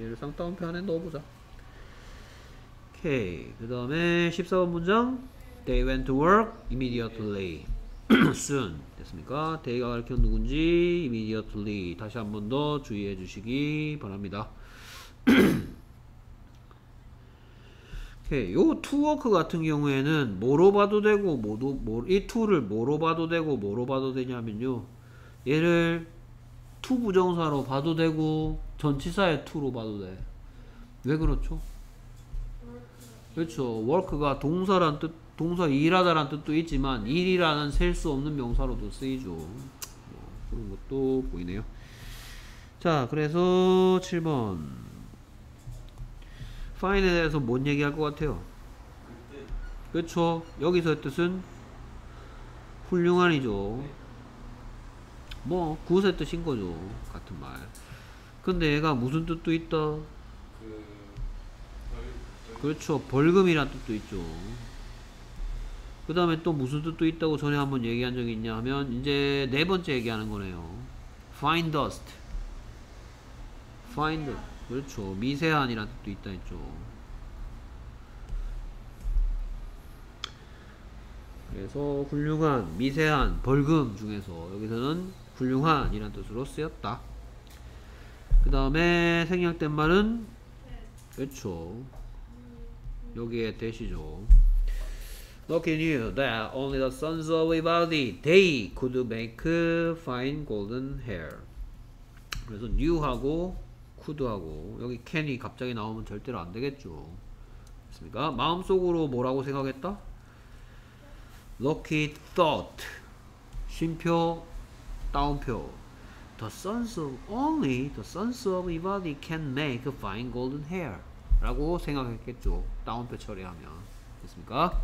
얘를 쌍따옴표 안에 넣어보자. 오케이. 그 다음에 14번 문장. They went to work immediately. soon. 됐습니까? they가 가리키는 누군지 immediately. 다시 한 번 더 주의해 주시기 바랍니다. 오케이. 요 to work 같은 경우에는 뭐로 봐도 되고 뭐도 뭐, 이 to를 뭐로 봐도 되고 뭐로 봐도 되냐면요. 얘를 to 부정사로 봐도 되고 전치사의 to로 봐도 돼. 왜 그렇죠? 그렇죠. work가 동사란 뜻, 동사 일하다란 뜻도 있지만 일이라는 셀 수 없는 명사로도 쓰이죠. 뭐 그런 것도 보이네요. 자, 그래서 7번 fine에 대해서 뭔 얘기할 것 같아요? 그렇죠. 여기서의 뜻은 훌륭한이죠. 뭐 구스의 뜻인 거죠. 같은 말. 근데 얘가 무슨 뜻도 있다. 그 벌, 그렇죠. 벌금이란 뜻도 있죠. 그 다음에 또 무슨 뜻도 있다고 전에 한번 얘기한 적이 있냐 하면 이제 네 번째 얘기하는 거네요. fine dust. fine dust. 그렇죠. 미세한이란 뜻도 있다 했죠. 그래서 훌륭한, 미세한, 벌금 중에서 여기서는 훌륭한이란 뜻으로 쓰였다. 그 다음에 생략된 말은 그렇죠. 여기에 대시죠. Lucky knew that only the sons of Vivaldi they could make fine golden hair. 그래서 knew하고 could하고 여기 can이 갑자기 나오면 절대로 안 되겠죠. 됐습니까? 마음속으로 뭐라고 생각했다? Lucky thought. 쉼표 다운표. The sons of only the sons of Vivaldi can make fine golden hair. 라고 생각했겠죠. 다운표 처리하면. 됐습니까?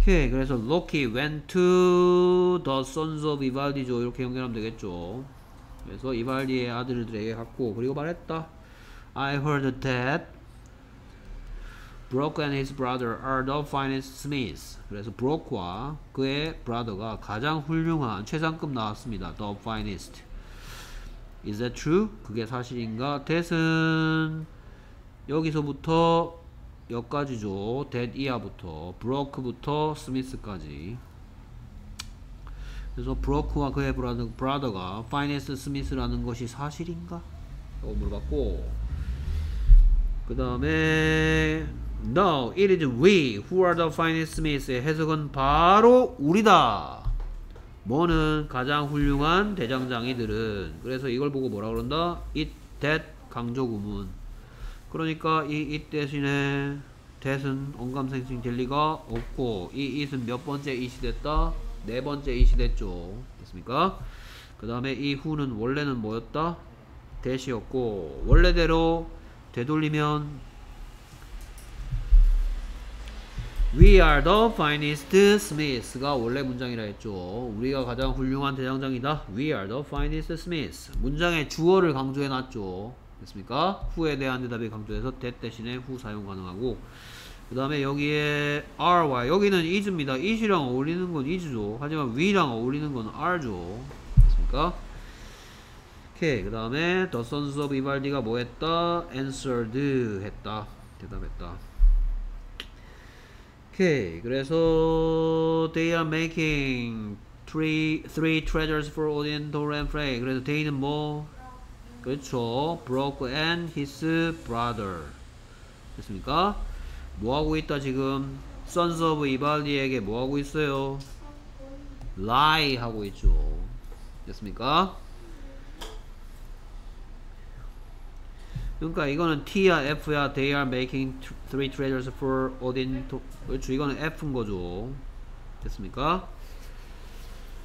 오케이. 그래서 Loki went to the sons of Vivaldi죠. 이렇게 연결하면 되겠죠. 그래서 이발디의 아들들에게 갔고 그리고 말했다. I heard that Brock and his brother are the finest smiths. 그래서 브로크와 그의 brother가 가장 훌륭한 최상급 나왔습니다. The finest. Is that true? 그게 사실인가? that은 여기서부터 여기까지죠. that 이하부터 브로크부터 smith까지. 그래서 브로크와 그의 brother, brother가 finest smith라는 것이 사실인가? 라고 물어봤고 그 다음에 No, it is we who are the finest smiths의 해석은 바로 우리다 뭐는 가장 훌륭한 대장장이들은 그래서 이걸 보고 뭐라 그런다? it, that 강조 구문 그러니까 이 it 대신에 that은 언감생칭 될 리가 없고 이 it은 몇 번째 it이 됐다? 네 번째 it이 됐죠 됐습니까? 그 다음에 이 who는 원래는 뭐였다? that이었고 원래대로 되돌리면 We are the finest smiths가 원래 문장이라 했죠. 우리가 가장 훌륭한 대장장이다. We are the finest smiths. 문장의 주어를 강조해 놨죠. 됐습니까? 후에 대한 대답이 강조해서 that 대신에 후 사용 가능하고 그 다음에 여기에 are와 여기는 is입니다. is랑 어울리는 건 is죠. 하지만 we랑 어울리는 건 are죠. 됐습니까? 오케이. 그 다음에 the sons of Vivaldi가 뭐 했다? answered 했다. 대답했다. 오케이. 그래서 they are making three three treasures for Odin, Thor, and Frey. 그래서 they는 뭐 그렇죠. broke and his brother. 됐습니까? 뭐 하고 있다 지금? sons of 이발디에게 뭐 하고 있어요? lie 하고 있죠. 됐습니까? 그러니까 이거는 T야 F야 they are making three treasures for Odin to, 그렇죠 이거는 F인 거죠 됐습니까?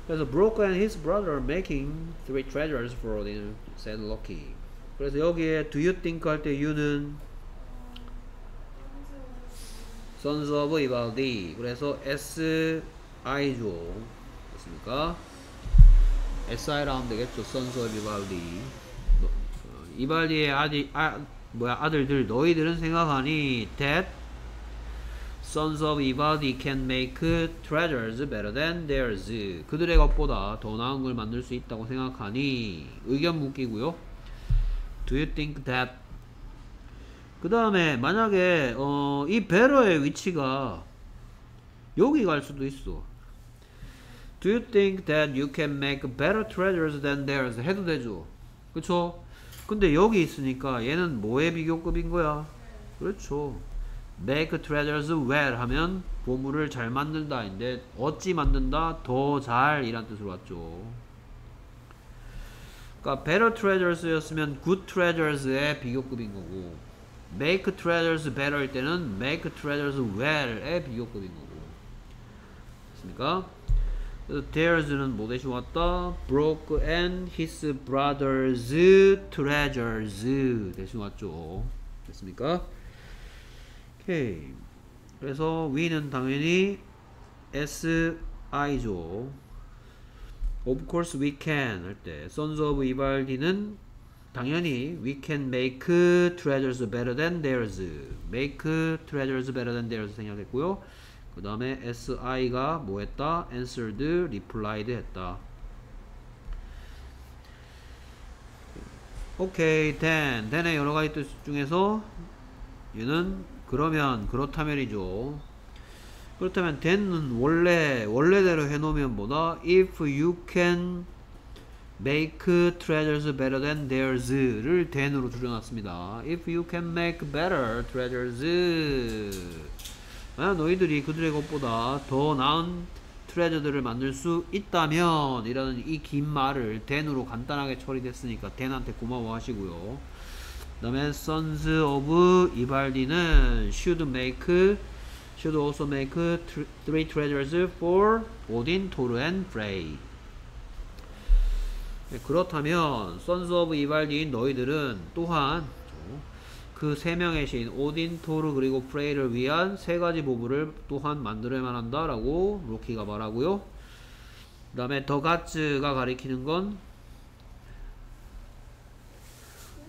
그래서 Brooke and his brother making three treasures for Odin said Loki 그래서 여기에 do you think 할 때 you는 sons of Ivaldi 그래서 SI죠 됐습니까? SI라 하면 되겠죠 sons of Ivaldi 너- 어, 이발디의 아들 아 뭐야 아들들 너희들은 생각하니 that sons of Ivaldi can make treasures better than theirs 그들의 것보다 더 나은 걸 만들 수 있다고 생각하니 의견 묻기고요 do you think that 그 다음에 만약에 어, 이 베러의 위치가 여기 갈 수도 있어 Do you think that you can make better treasures than theirs? 해도 되죠. 그쵸? 근데 여기 있으니까 얘는 뭐의 비교급인 거야? 그렇죠. Make treasures well 하면 보물을 잘 만든다 인데 어찌 만든다? 더 잘 이란 뜻으로 왔죠. 그러니까 better treasures였으면 good treasures의 비교급인 거고 make treasures better일 때는 make treasures well의 비교급인 거고 됐습니까? 그래서 theirs는 뭐 대신 왔다? broke and his brother's treasures 대신 왔죠. 됐습니까? 오케이. 그래서 we는 당연히 SI죠. Of course we can 할 때 sons of 이발디는 당연히 we can make treasures better than theirs. make treasures better than theirs 생략했고요. 그 다음에 SI가 뭐 했다? answered, replied 했다. 오케이, then. then의 여러 가지 뜻 중에서 얘는 그러면, 그렇다면이죠. 그렇다면 then은 원래, 원래대로 해놓으면 뭐다? if you can make treasures better than theirs를 then으로 줄여놨습니다. if you can make better treasures 아, 너희들이 그들의 것보다 더 나은 트레저들을 만들 수 있다면 이라는 이 긴 말을 then으로 간단하게 처리됐으니까 then한테 고마워 하시고요 그 다음에 sons of 이발디는 should make should also make three treasures for Odin, Thor and Frey 네, 그렇다면 sons of 이발디인 너희들은 또한 그 세 명의 신 오딘, 토르 그리고 프레이를 위한 세 가지 보물을 또한 만들어야만 한다라고 로키가 말하고요. 그 다음에 the gods가 가리키는 건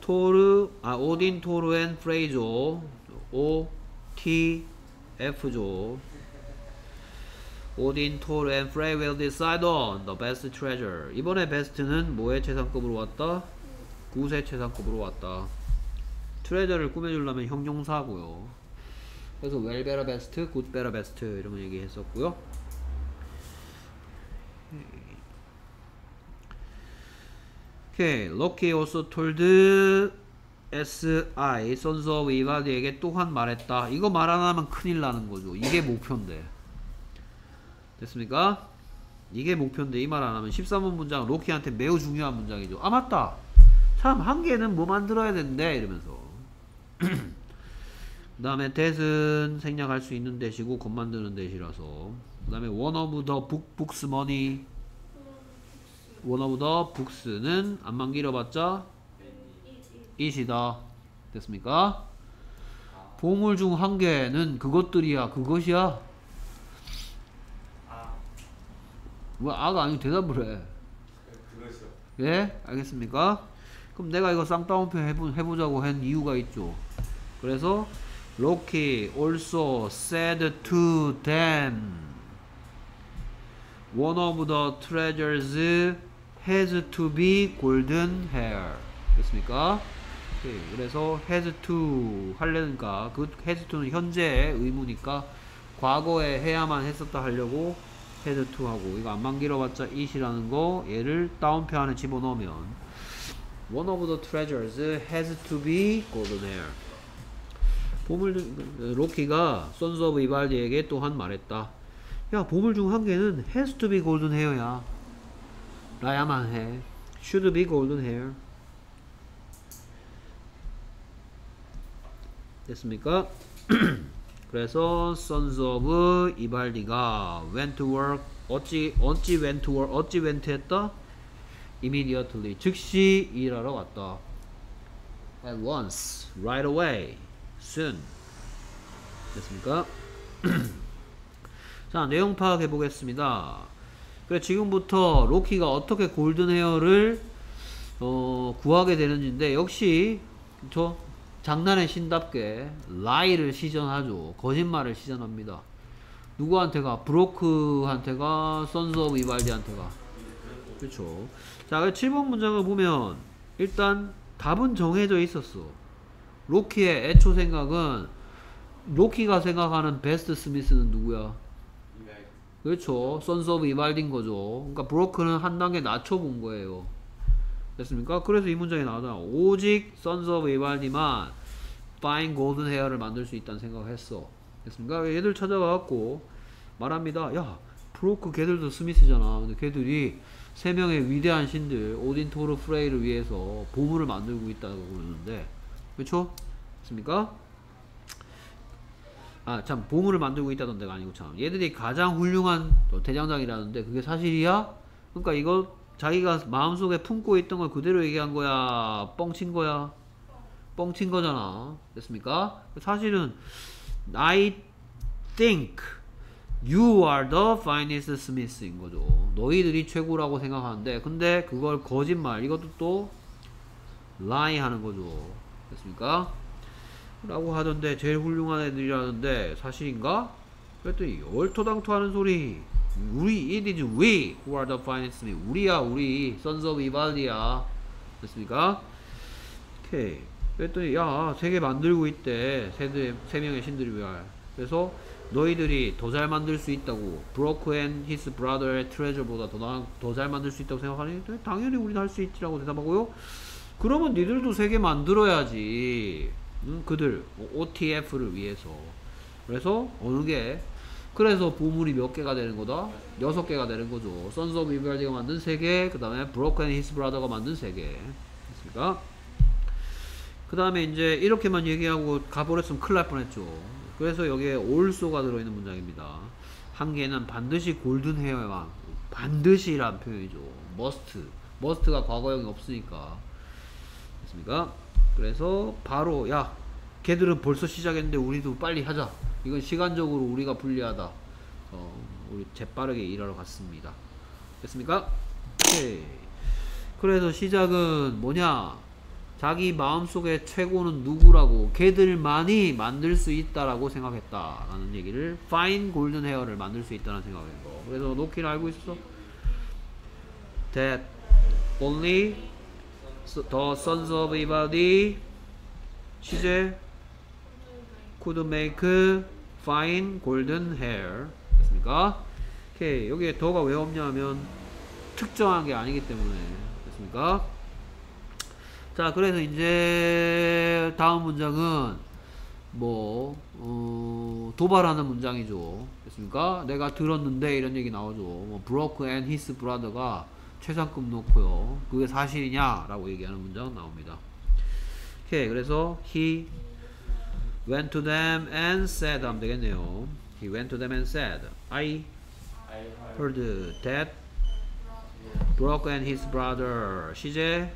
토르, 아 오딘, 토르 and 프레이죠. O, T, F죠. 오딘, 토르 and 프레이 will decide on the best treasure. 이번에 best는 뭐의 최상급으로 왔다? 구세 최상급으로 왔다. treasure를 꾸며주려면 형용사고요. 그래서 well better best, good better best 이런 거 얘기했었고요. 오케이, Loki also told S.I. of 이바디에게 또한 말했다. 이거 말 안 하면 큰일 나는 거죠. 이게 목표인데. 됐습니까? 이게 목표인데 이 말 안 하면 13번 문장 로키한테 매우 중요한 문장이죠. 아 맞다. 참 한 개는 뭐 만들어야 되는데 이러면서 그 다음에 that은 생략할 수 있는 대시고 겉 만드는 대시라서 그 다음에 one of the book, books money one of the books는 안만 길어봤자 it이다 됐습니까? 보물 중 한 개는 그것들이야 그것이야 아, 왜 아가 아니고 대답을 해. 예? 알겠습니까? 그럼 내가 이거 쌍따옴표 해보, 해보자고 한 이유가 있죠. 그래서 Loki also said to them One of the treasures has to be golden hair. 됐습니까? 오케이. 그래서 has to 하려니까 그 has to는 현재의 의무니까 과거에 해야만 했었다 하려고 had to 하고 이거 암만 길어봤자 it이라는 거 얘를 따옴표 안에 집어넣으면 one of the treasures has to be golden hair 보물 중- 로키가 sons of 이발디에게 또한 말했다 야 보물 중 한 개는 has to be golden hair야 라야만 해 should be golden hair 됐습니까? 그래서 sons of 이발디가 went to work 어찌 어찌 went to work 어찌 went 했다? immediately 즉시 일하러 갔다 at once right away soon 됐습니까? 자 내용 파악해 보겠습니다 그래 지금부터 로키가 어떻게 golden hair를 어, 구하게 되는지인데 역시 저 장난의 신답게 lie를 시전하죠. 거짓말을 시전합니다. 누구한테가? 브로크한테가? sons of 이발디한테가? 그렇죠. 자 7번 문장을 보면 일단 답은 정해져 있었어. 로키의 애초 생각은 로키가 생각하는 best smith는 누구야? 그렇죠. sons of 이발딘 거죠. 그러니까 브로크는 한 단계 낮춰본 거예요. 됐습니까? 그래서 이 문장이 나오잖아. 오직 sons of 이발디만 fine golden hair를 만들 수 있다는 생각을 했어. 됐습니까? 얘들 찾아가갖고 말합니다. 야, 브로크 걔들도 smith잖아. 근데 걔들이 세 명의 위대한 신들 오딘 토르 프레이를 위해서 보물을 만들고 있다고 그러는데, 그렇죠? 됐습니까? 아 참 보물을 만들고 있다던 데가 아니고 참 얘들이 가장 훌륭한 또 대장장이라는데 그게 사실이야? 그러니까 이거 자기가 마음속에 품고 있던 걸 그대로 얘기한 거야 뻥친 거야 뻥친 거잖아 됐습니까? 사실은 I think you are the finest smith인 거죠 너희들이 최고라고 생각하는데 근데 그걸 거짓말 이것도 또 lie 하는 거죠 됐습니까? 라고 하던데 제일 훌륭한 애들이라는데 사실인가? 그랬더니 얼토당토 하는 소리 우리 it is we who are the finest? men 우리야 우리. Sons of 이발디야. 됐습니까? 오케이. 그랬더니 야 세계 만들고 있대. 세, 세 명의 신들이 왜 그래서 너희들이 더 잘 만들 수 있다고. 브로크 and his brother의 treasure보다 더 잘 만들 수 있다고 생각하니? 당연히 우리는 할수 있지라고 대답하고요. 그러면 니들도 세 개 만들어야지. 응? 그들 OTF를 위해서. 그래서 어느 게 그래서 보물이 몇 개가 되는 거다? 여섯 개가 되는 거죠. sons of 이발디가 만든 세 개 그 다음에 브로크 and his brother가 만든 세 개. 됐습니까? 그 다음에 이제 이렇게만 얘기하고 가버렸으면 큰일 날 뻔했죠. 그래서 여기에 올소가 들어있는 문장입니다. 한 개는 반드시 골든 헤어왕 반드시란 표현이죠. Must. Must가 과거형이 없으니까. 됐습니까? 그래서 바로 야 걔들은 벌써 시작했는데 우리도 빨리 하자 이건 시간적으로 우리가 불리하다. 어, 우리 재빠르게 일하러 갔습니다. 됐습니까? 오케이. 그래서 시작은 뭐냐? 자기 마음속에 최고는 누구라고 걔들만이 만들 수 있다라고 생각했다 라는 얘기를 파인 골든 헤어를 만들 수 있다는 생각인 거 그래서 노키를 알고 있어? That only the sons of Ibadi 시제 could make fine golden hair. 됐습니까? 오케이. 여기에 the가 왜 없냐면 특정한 게 아니기 때문에. 됐습니까? 자 그래서 이제 다음 문장은 뭐 어, 도발하는 문장이죠. 됐습니까? 내가 들었는데 이런 얘기 나오죠. 뭐 브로크 and his brother가 최상급 놓고요. 그게 사실이냐 라고 얘기하는 문장 나옵니다. 오케이. 그래서 he went to them and said 하면 되겠네요 he went to them and said I heard that Brock and his brother 시제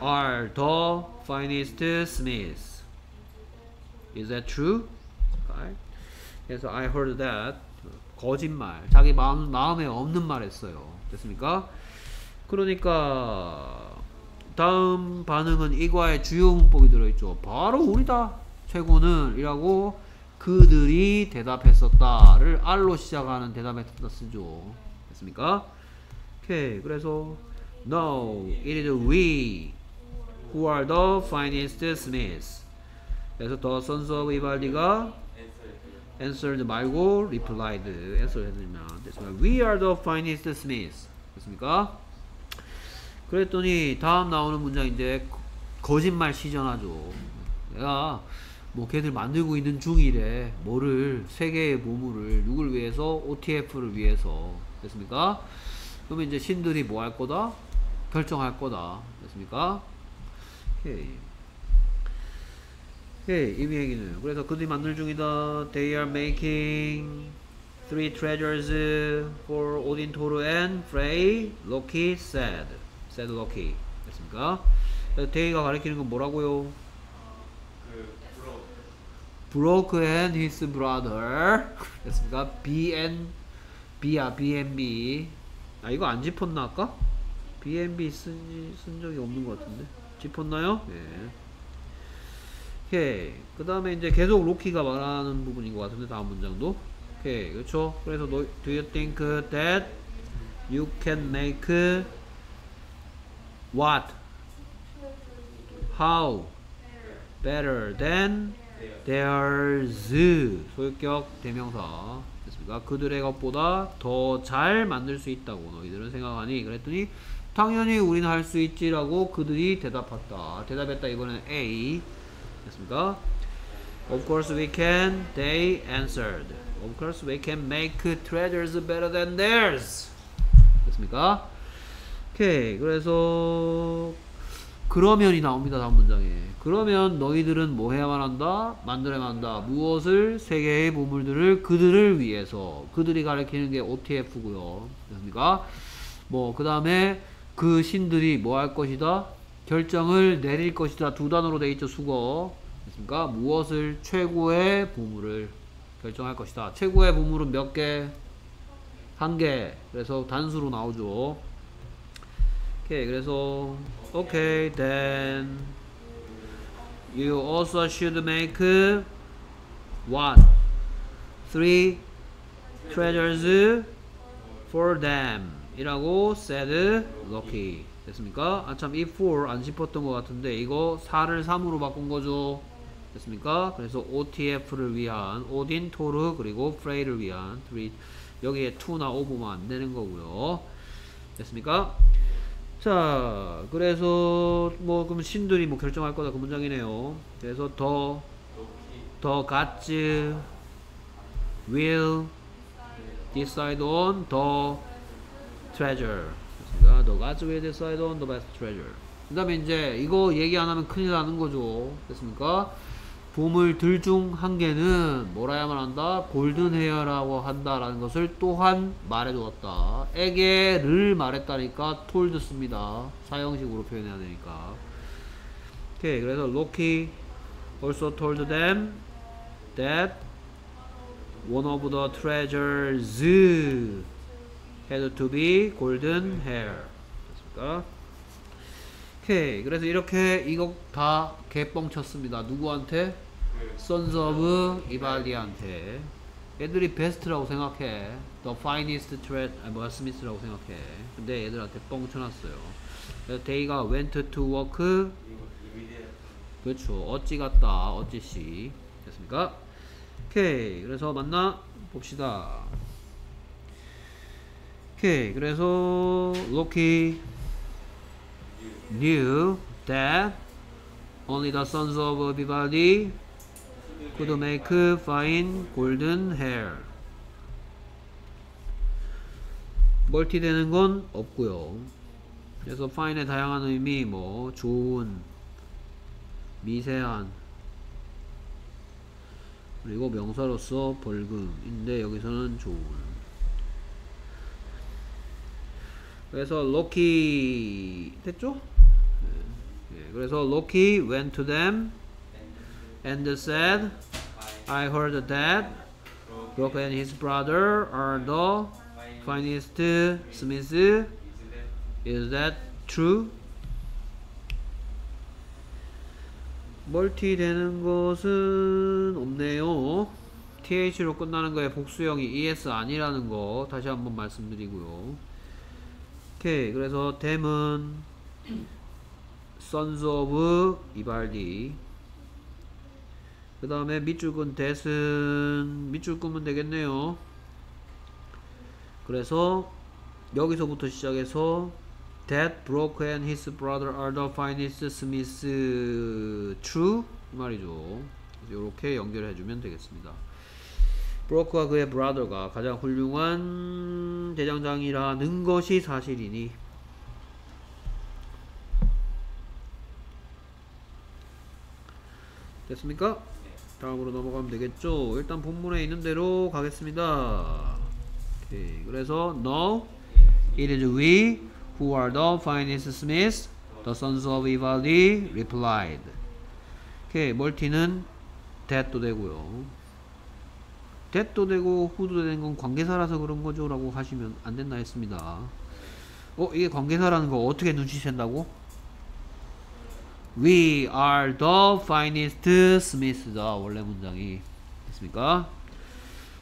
are the finest smiths. Is that true? Okay. 그래서 I heard that 거짓말 자기 마음 마음에 없는 말 했어요. 됐습니까? 그러니까 다음 반응은 이과의 주요 문법이 들어있죠. 바로 우리다 최고는 이라고 그들이 대답했었다를 R로 시작하는 대답했었다 쓰죠. 됐습니까? 오케이 그래서 No, it is we who are the finest smiths. 그래서 of 이발디가 answer answered 말고 replied answer 해주면 됐습니다. We are the finest smiths. 됐습니까? 그랬더니 다음 나오는 문장인데 거- 거짓말 시전하죠. 내가 뭐 걔들 만들고 있는 중이래. 뭐를 세 개의 보물을 누굴 위해서 OTF를 위해서 됐습니까? 그러면 이제 신들이 뭐 할 거다? 결정할 거다. 됐습니까? 오케이. 오케이. 이 얘기는 그래서 그들이 만들 중이다. They are making three treasures for Odin, Thor, and Frey. Loki said. said Loki. 됐습니까? 데이가 가리키는 건 뭐라고요? Broke and his brother. 됐습니까? B and B야 B&B 아 이거 안 짚었나 아까? B&B 쓴, 쓴 적이 없는 것 같은데. 짚었나요? 예. 오케이. 그 다음에 이제 계속 로키가 말하는 부분인 것 같은데 다음 문장도. 오케이. 그렇죠? 그래서 너, do you think that you can make what? How? Better than theirs 소유격 대명사. 됐습니까? 그들의 것보다 더 잘 만들 수 있다고 너희들은 생각하니 그랬더니 당연히 우리는 할 수 있지라고 그들이 대답했다. 대답했다. 이거는 A. 됐습니까? Of course we can they answered. Of course we can make treasures better than theirs. 됐습니까? 오케이 그래서 그러면이 나옵니다. 다음 문장에 그러면 너희들은 뭐 해야만 한다? 만들어야만 한다 무엇을? 세계의 보물들을 그들을 위해서 그들이 가리키는 게 OTF고요 됐습니까? 뭐 그 다음에 그 신들이 뭐 할 것이다? 결정을 내릴 것이다 두 단어로 돼 있죠 수거 됐습니까? 무엇을? 최고의 보물을 결정할 것이다 최고의 보물은 몇 개? 한 개 그래서 단수로 나오죠 오케이 그래서 okay then you also should make what three treasures for them 이라고 said Loki 됐습니까? 아참 이 for 안 짚었던 것 같은데 이거 4를 3으로 바꾼 거죠 됐습니까? 그래서 OTF를 위한 오딘, 토르 그리고 프레이를 위한 three 여기에 2나 5 보면 안 되는 거고요 됐습니까? 자, 그래서 뭐 그럼 신들이 뭐 결정할 거다 그 문장이네요. 그래서 더, 로키 더 gods will decide on the treasure. 됐습니다. The gods will decide on the best treasure. 그 다음에 이제 이거 얘기 안 하면 큰일 나는 거죠. 됐습니까? 보물들 중 한 개는 뭐라야만 한다? 골든 헤어라고 한다라는 것을 또한 말해주었다. 에게를 말했다니까 told 씁니다. 사형식으로 표현해야 되니까. 오케이, 그래서 Loki also told them that one of the treasures had to be golden hair. 됐습니까? 오케이, 그래서 이렇게 이거 다 개뻥 쳤습니다. 누구한테? 그 Sons of 이발리한테. 애들이 베스트라고 생각해. The finest thread 아 뭐야 스미스라고 생각해. 근데 애들한테 뻥 쳐놨어요. 그래서 데이가 went to work. 그렇죠. 어찌 갔다 어찌씨. 됐습니까? 오케이. 그래서 만나 봅시다. 오케이. 그래서 로키 knew that only the sons of Vivaldi could make fine golden hair. 멀티 되는 건 없고요. 그래서 fine의 다양한 의미 뭐 좋은, 미세한 그리고 명사로서 벌금인데 여기서는 좋은. 그래서 로키 됐죠? 예, 그래서 로키 went to them and said, I heard that Brock and his brother are the finest smiths. Is that true? 멀티 되는 것은 없네요. TH로 끝나는 거에 복수형이 ES 아니라는 거 다시 한번 말씀드리고요. 오케이. 그래서 댐은 Sons of 이발디 그 다음에 밑줄근 that은 밑줄 끄면 되겠네요. 그래서 여기서부터 시작해서 That Brooke and his brother are the finest Smith true 이 말이죠. 이렇게 연결해주면 되겠습니다. 브로크와 그의 브라더가 가장 훌륭한 대장장이라는 것이 사실이니 됐습니까? 다음으로 넘어가면 되겠죠. 일단 본문에 있는 대로 가겠습니다. 오케이. 그래서 no, it is we who are the finest smiths, the sons of Ivaldi replied. 오케이. 멀티는 that도 되고요. that도 되고 who도 되는 건 관계사라서 그런 거죠 라고 하시면 안 된다 했습니다. 어 이게 관계사라는 거 어떻게 눈치챈다고? We are the finest smiths다 원래 문장이 됐습니까?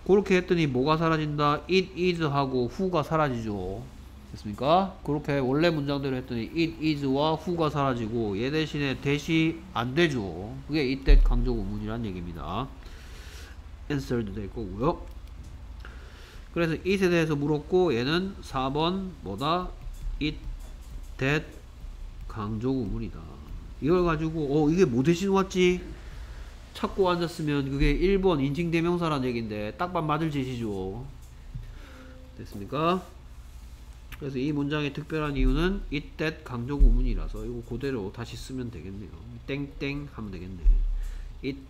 그렇게 했더니 뭐가 사라진다? It is 하고 who가 사라지죠 됐습니까? 그렇게 원래 문장대로 했더니 it is와 who가 사라지고 얘 대신에 that이 안 되죠 그게 that 강조 구문이란 얘기입니다 answered 될 거고요 그래서 it에 대해서 물었고 얘는 4번 뭐다? it that 강조 구문이다 이걸 가지고 어 이게 뭐 대신 왔지? 찾고 앉았으면 그게 1번 인칭대명사란 얘기인데 딱밤 맞을 짓이죠 됐습니까? 그래서 이 문장의 특별한 이유는 that 강조 구문이라서 이거 그대로 다시 쓰면 되겠네요 땡땡 하면 되겠네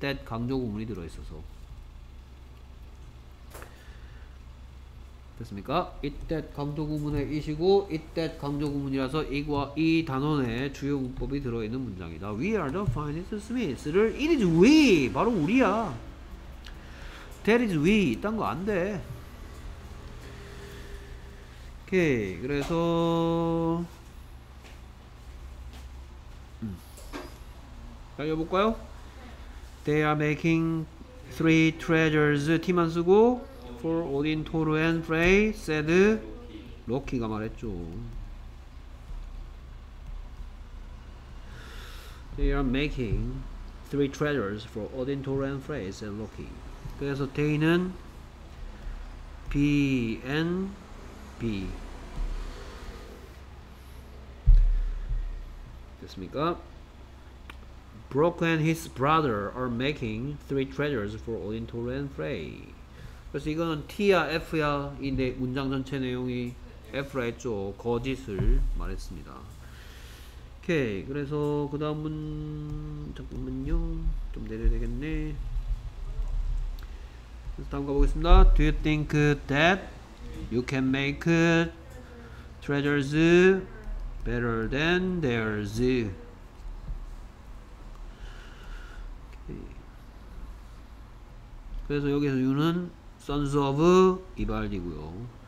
that 강조 구문이 들어있어서 됐습니까? it that 강조 구문의 이시고 it that 강조 구문이라서 이과 이 단원에 주요 문법이 들어있는 문장이다. We are the finest Smiths를 it is we 바로 우리야. That is we 이딴 거 안 돼. 오케이 그래서 음. 달려볼까요? They are making three treasures T만 쓰고 for Odin, Toru and Frey said 로키가 말했죠. They are making three treasures for Odin, Toru and Frey said Loki. 그래서 they는 B and B 됐습니까? Brock and his brother are making three treasures for Odin, Toru and Frey. 그래서 이거는 T야 F야 이 내- 문장 전체 내용이 F라 했죠. 거짓을 말했습니다. 오케이. 그래서 그 다음은 잠깐만요. 좀 내려야 되겠네. 그래서 다음 가보겠습니다. Do you think that you can make treasures better than theirs? 오케이. 그래서 여기서 유는 sons of 이발디고요.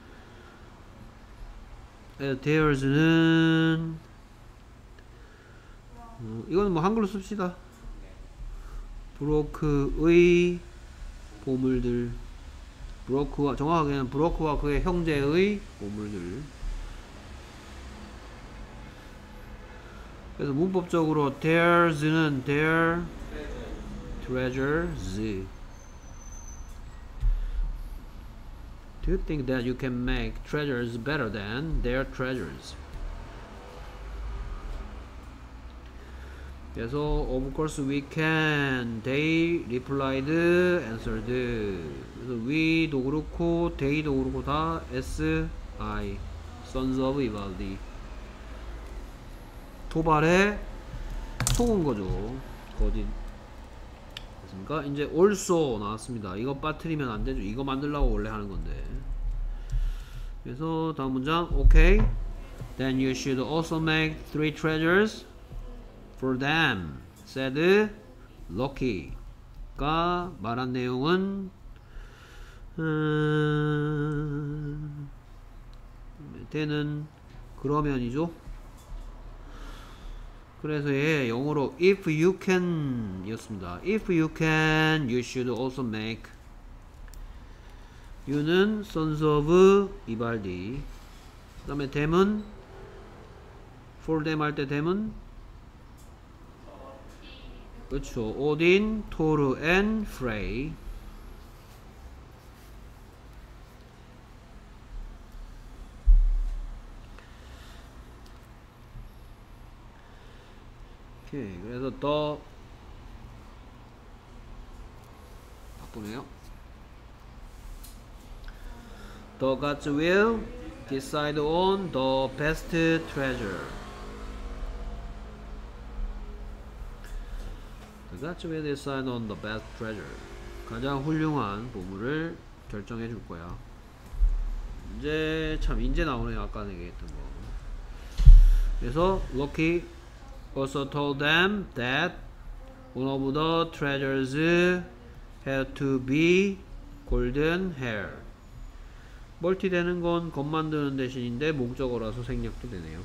theirs는 어, 이거는 뭐 한글로 씁시다. 브로크의 보물들. 브로크와 정확하게는 브로크와 그의 형제의 보물들. 그래서 문법적으로 theirs는 their treasures. Do you think that you can make treasures better than their treasures? 그래서 of course we can. They replied, answered. 그래서 we도 그렇고 they도 그렇고 다 S I sons of Ivaldi. 도발에 속은 거죠. 거짓. 됐습니까? 이제 also 나왔습니다. 이거 빠뜨리면 안 되죠. 이거 만들려고 원래 하는 건데. 그래서 다음 문장 okay. Then you should also make three treasures for them. said Loki가 말한 내용은 음, 되는 그러면이죠. 그래서 얘 영어로 if you can 이었습니다. if you can you should also make you는 sons of 이발디 그 다음에 them은 for them 할 때 them은 그렇죠. 오딘, 토르, 앤 프레이. 오케이. 그래서 더 바쁘네요. The gods will decide on the best treasure. The gods will decide on the best treasure. 가장 훌륭한 보물을 결정해 줄 거야. 이제 참 인제 나오네요. 아까 얘기했던 거. 그래서 Loki also told them that one of the treasures had to be golden hair. 멀티 되는 건것 만드는 대신인데 목적어라서 생략도 되네요.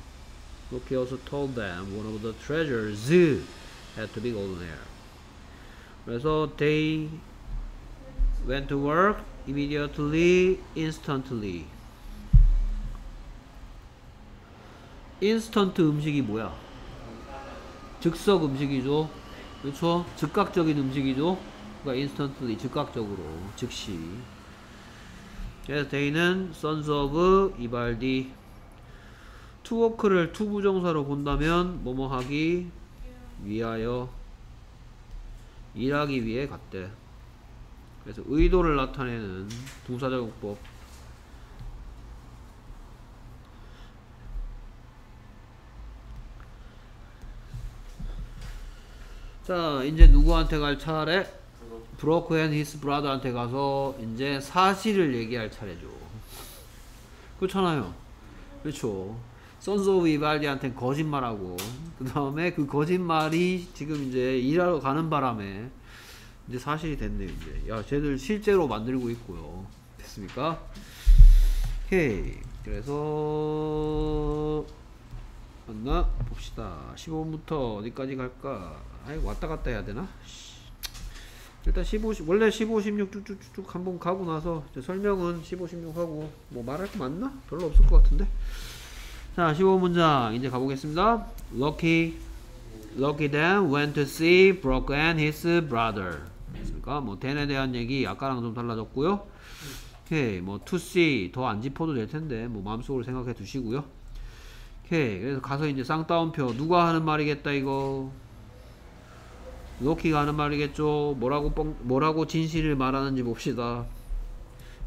Loki also told them one of the treasures had to be golden hair. 그래서 they went to work immediately, instantly. 인스턴트 음식이 뭐야? 즉석 음식이죠. 그렇죠? 즉각적인 음식이죠. 그러니까 인스턴트리 즉각적으로 즉시. 그래서 데이는 sons of 이발디 to work를 to부정사로 본다면 뭐뭐 하기 위하여 일하기 위해 갔대. 그래서 의도를 나타내는 부사적용법. 자, 이제 누구한테 갈 차례? 브로크 and his brother한테 가서 이제 사실을 얘기할 차례죠. 그렇잖아요. 그렇죠. sons of 이발디한테 거짓말하고 그 다음에 그 거짓말이 지금 이제 일하러 가는 바람에 이제 사실이 됐네요. 이제 야 쟤들 실제로 만들고 있고요. 됐습니까? 오케이. 그래서 맞나 봅시다. 15번부터 어디까지 갈까? 아이 왔다 갔다 해야 되나? 씨. 일단 15, 10 원래 15, 16 쭉쭉쭉 한번 가고 나서 설명은 15, 16 하고 뭐 말할 거 맞나? 별로 없을 것 같은데. 자, 15문장 이제 가보겠습니다. Lucky, Lucky then went to see Brooke and his brother. 됐습니까? 뭐 댄에 대한 얘기 아까랑 좀 달라졌고요. 오케이, 뭐 to see 더 안 짚어도 될 텐데 뭐 마음속으로 생각해 두시고요. 오케이, 그래서 가서 이제 쌍따옴표 누가 하는 말이겠다 이거. 로키가 하는 말이겠죠. 뭐라고 뻥, 뭐라고 진실을 말하는지 봅시다.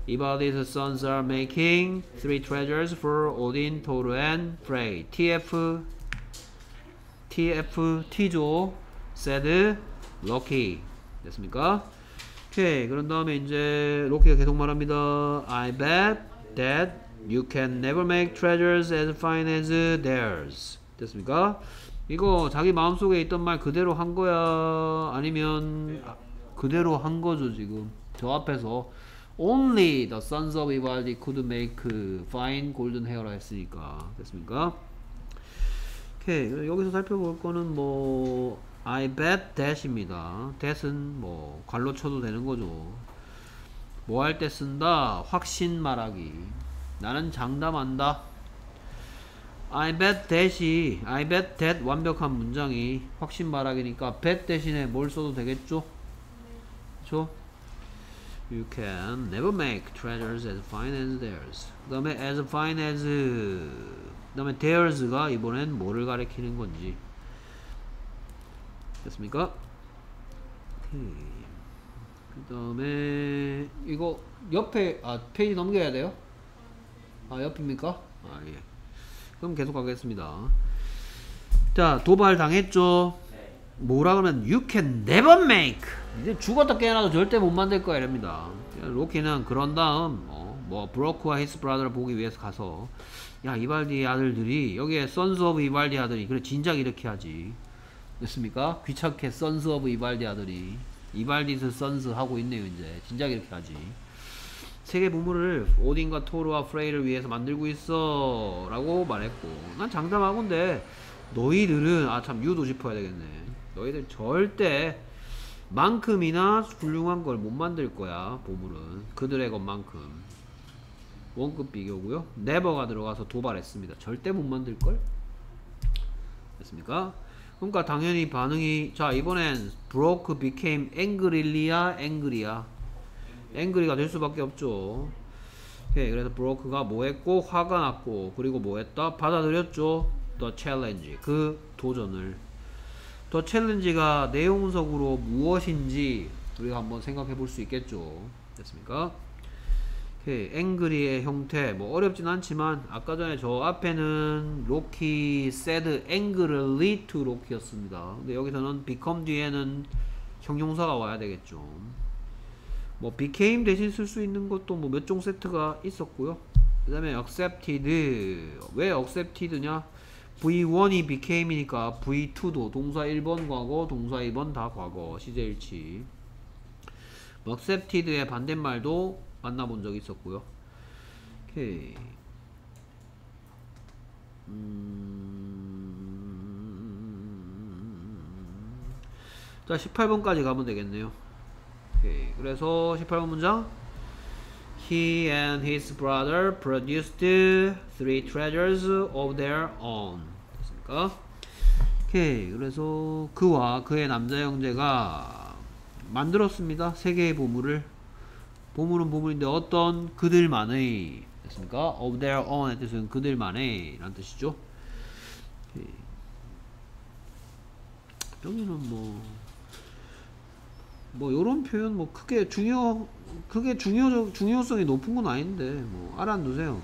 About his sons are making three treasures for Odin, Thor, and Frey. TF, TF, T죠. said Loki. 됐습니까? 오케이. 그런 다음에 이제 로키가 계속 말합니다. I bet that you can never make treasures as fine as theirs. 됐습니까? 이거 자기 마음속에 있던 말 그대로 한 거야? 아니면 아, 그대로 한 거죠, 지금. 저 앞에서 Only the sons of Ivaldi could make fine golden hair라 했으니까. 됐습니까? 오케이. 여기서 살펴볼 거는 뭐 I bet that입니다. that은 뭐 관로 쳐도 되는 거죠. 뭐 할 때 쓴다? 확신 말하기. 나는 장담한다. I bet that이 I bet that 완벽한 문장이 확신 말하기니까 bet 대신에 뭘 써도 되겠죠? 그렇죠? You can never make treasures as fine as theirs. 그 다음에 as fine as 그 다음에 theirs가 이번엔 뭐를 가리키는 건지 됐습니까? 그 다음에 이거 옆에 아 페이지 넘겨야 돼요? 아 옆입니까? 아 예. 그럼 계속 가겠습니다. 자 도발 당했죠. 네. 뭐라 그러면 you can never make 이제 죽었다 깨어나도 절대 못 만들 거야 이랍니다. 로키는 그런 다음 어, 뭐 브로크와 his brother를 보기 위해서 가서 야 이발디 아들들이 여기에 sons of 이발디 아들이 그래 진작 이렇게 하지 됐습니까? 귀찮게 sons of 이발디 아들이 이발디's sons 하고 있네요 이제 진작 이렇게 하지 세 개 보물을 오딘과 토르와 프레이를 위해서 만들고 있어 라고 말했고 난 장담하건데 너희들은 아 참 유도 짚어야 되겠네. 너희들 절대 만큼이나 훌륭한 걸 못 만들 거야 보물은. 그들의 것만큼. 원급 비교고요. 네버가 들어가서 도발했습니다. 절대 못 만들 걸? 됐습니까? 그러니까 당연히 반응이 자 이번엔 broke became angry야 angry가 될 수밖에 없죠. 오케이 그래서 broke가 뭐 했고 화가 났고 그리고 뭐 했다? 받아들였죠. The challenge 그 도전을. the challenge가 내용석으로 무엇인지 우리가 한번 생각해 볼 수 있겠죠. 됐습니까? 오케이 angry의 형태. 뭐 어렵진 않지만 아까 전에 저 앞에는 로키 said angrily 로키였습니다. 근데 여기서는 become 뒤에는 형용사가 와야 되겠죠 뭐 became 대신 쓸 수 있는 것도 뭐 몇 종 세트가 있었고요. 그 다음에 accepted 왜 accepted냐? V1이 became이니까 V2도 동사 1번 과거 동사 2번 다 과거 시제일치. 뭐 accepted의 반대말도 만나본 적이 있었고요. 오케이. 음... 자 18번까지 가면 되겠네요 오케이. 그래서 18번 문장 He and his brother produced three treasures of their own 됐습니까? 오케이. 그래서 그와 그의 남자 형제가 만들었습니다. 세 개의 보물을 보물은 보물인데 어떤 그들만의 됐습니까? of their own의 뜻은 그들만의 라는 뜻이죠. 오케이. 여기는 뭐 뭐 요런 표현 뭐 크게 중요 크게 중요 중요성이 높은 건 아닌데 뭐 알아두세요.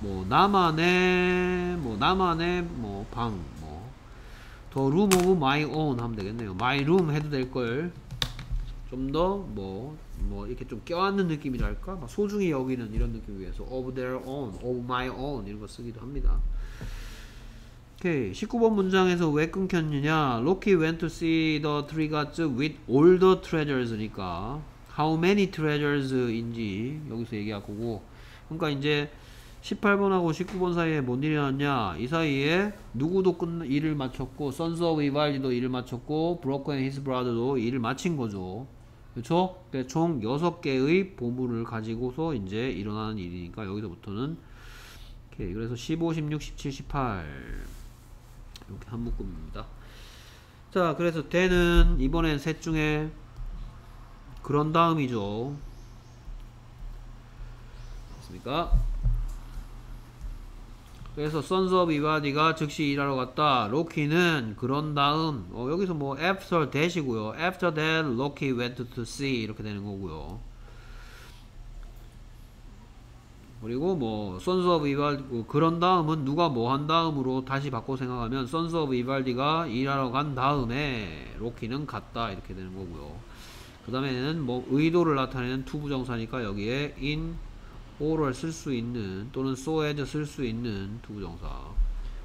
뭐 나만의 뭐 나만의 뭐방뭐 더 room of my own 하면 되겠네요. my room 해도 될 걸. 좀 더 뭐뭐 이렇게 좀 껴안는 느낌이랄까? 막 소중히 여기는 이런 느낌 위해서 of their own, of my own 이런 거 쓰기도 합니다. 오케이. 19번 문장에서 왜 끊겼느냐? Loki went to see the three gods with all the treasures니까. How many treasures인지 여기서 얘기할 거고. 그러니까 이제 18번하고 19번 사이에 뭔 일이 났냐? 이 사이에 누구도 끝 일을 마쳤고 Sons of Ivaldi도 일을 마쳤고 Brock and his brother도 일을 마친 거죠. 그렇죠? 총 6개의 보물을 가지고서 이제 일어나는 일이니까 여기서부터는. 오케이. 그래서 15, 16, 17, 18 이렇게 한 묶음입니다. 자, 그래서 대는 이번엔 셋 중에 그런 다음이죠. 됐습니까? 그래서 of Ivaldi가 즉시 일하러 갔다. 로키는 그런 다음 어, 여기서 뭐 after that이고요. After that, Loki went to sea 이렇게 되는 거고요. 그리고 뭐 Sons of Ivaldi 뭐 그런 다음은 누가 뭐 한 다음으로 다시 바꿔 생각하면 Sons of Ivaldi가 일하러 간 다음에 로키는 갔다 이렇게 되는 거고요. 그 다음에는 뭐 의도를 나타내는 to부정사니까 여기에 in order을 쓸수 있는 또는 so as 쓸수 있는 to부정사.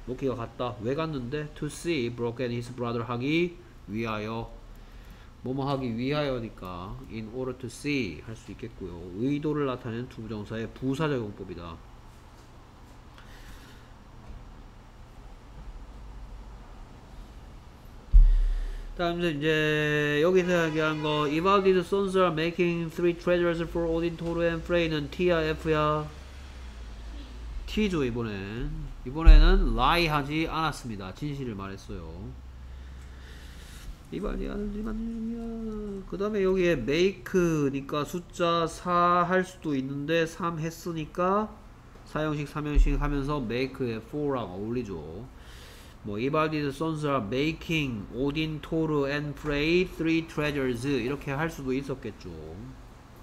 로키가 갔다. 왜 갔는데? To see Brokk and his brother 하기 위하여. 뭐뭐 하기 위하여니까 in order to see 할 수 있겠고요. 의도를 나타내는 to부정사의 부사적용법이다. 다음 이제 여기서 얘기한 거 Evaldi's sons are making three treasures for Odin, Thor and Frey는 T야 F야? T죠 이번엔 이번에는 lie 하지 않았습니다. 진실을 말했어요. 이발이 맞느냐 그 다음에 여기에 make니까 숫자 4 할 수도 있는데 3 했으니까 4형식 3형식 하면서 make에 4랑 어울리죠. 뭐 sons are making Odin, Thor and Frey three 이렇게 할 수도 있었겠죠.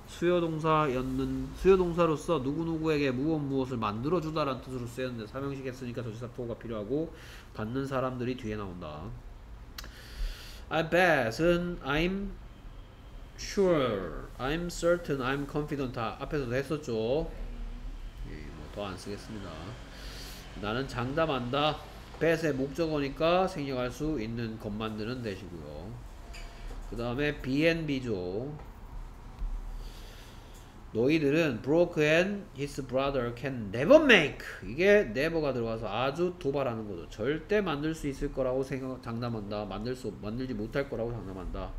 수요동사였는 수요동사로서 누구누구에게 무엇 무엇을 만들어주다라는 뜻으로 쓰였는데 3형식 했으니까 조시사 4가 필요하고 받는 사람들이 뒤에 나온다 I bet은 I'm sure, I'm certain, I'm confident 다 앞에서도 했었죠. 예, 뭐더 안 쓰겠습니다. 나는 장담한다. bet의 목적어니까 생략할 수 있는 것만 드는 되시고요. 그 다음에 B&B죠. 너희들은 Broke and his brother can never make 이게 never가 들어가서 아주 도발하는 거죠. 절대 만들 수 있을 거라고 생각 장담한다. 만들 수 만들지 못할 거라고 장담한다.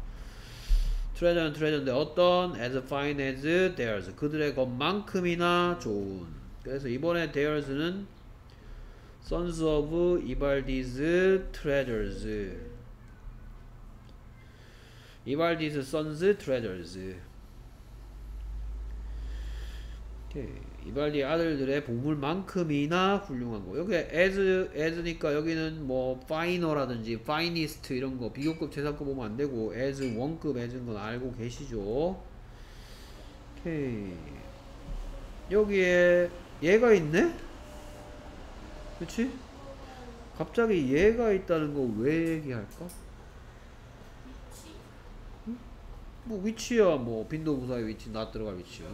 treasure는 treasure인데 어떤 as fine as theirs 그들의 것만큼이나 좋은. 그래서 이번에 theirs는 Sons of Ibaldi's treasures. Ibaldi's sons treasures. 이발디 아들들의 보물만큼이나 훌륭한 거. 여기 as as니까 여기는 뭐 finer라든지 finest 이런 거 비교급 재산급 보면 안 되고 as 원급 as인 건 알고 계시죠? 오케이. 여기에 얘가 있네? 그치? 갑자기 얘가 있다는 거 왜 얘기할까? 위치 뭐 위치야 뭐 빈도부사의 위치 나 들어갈 위치야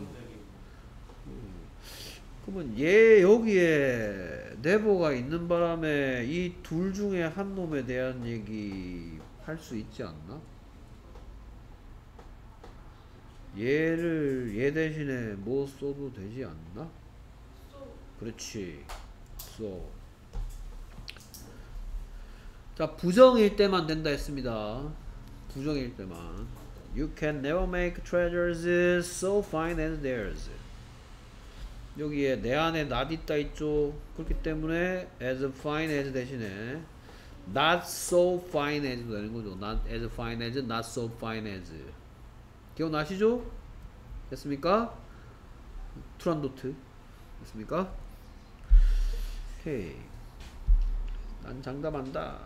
그러면 얘 여기에 네버가 있는 바람에 이 둘 중에 한 놈에 대한 얘기 할 수 있지 않나? 얘를 얘 대신에 뭐 써도 되지 않나? 소 그렇지. so. 자, 부정일 때만 된다 했습니다. 부정일 때만. You can never make treasures so fine as theirs. 여기에 내 안에 not 있다 있죠. 그렇기 때문에 as fine as 대신에 not so fine as도 되는 거죠. not as fine as, not so fine as. 기억나시죠? 됐습니까? 투란도트. 됐습니까? 오케이. 난 장담한다.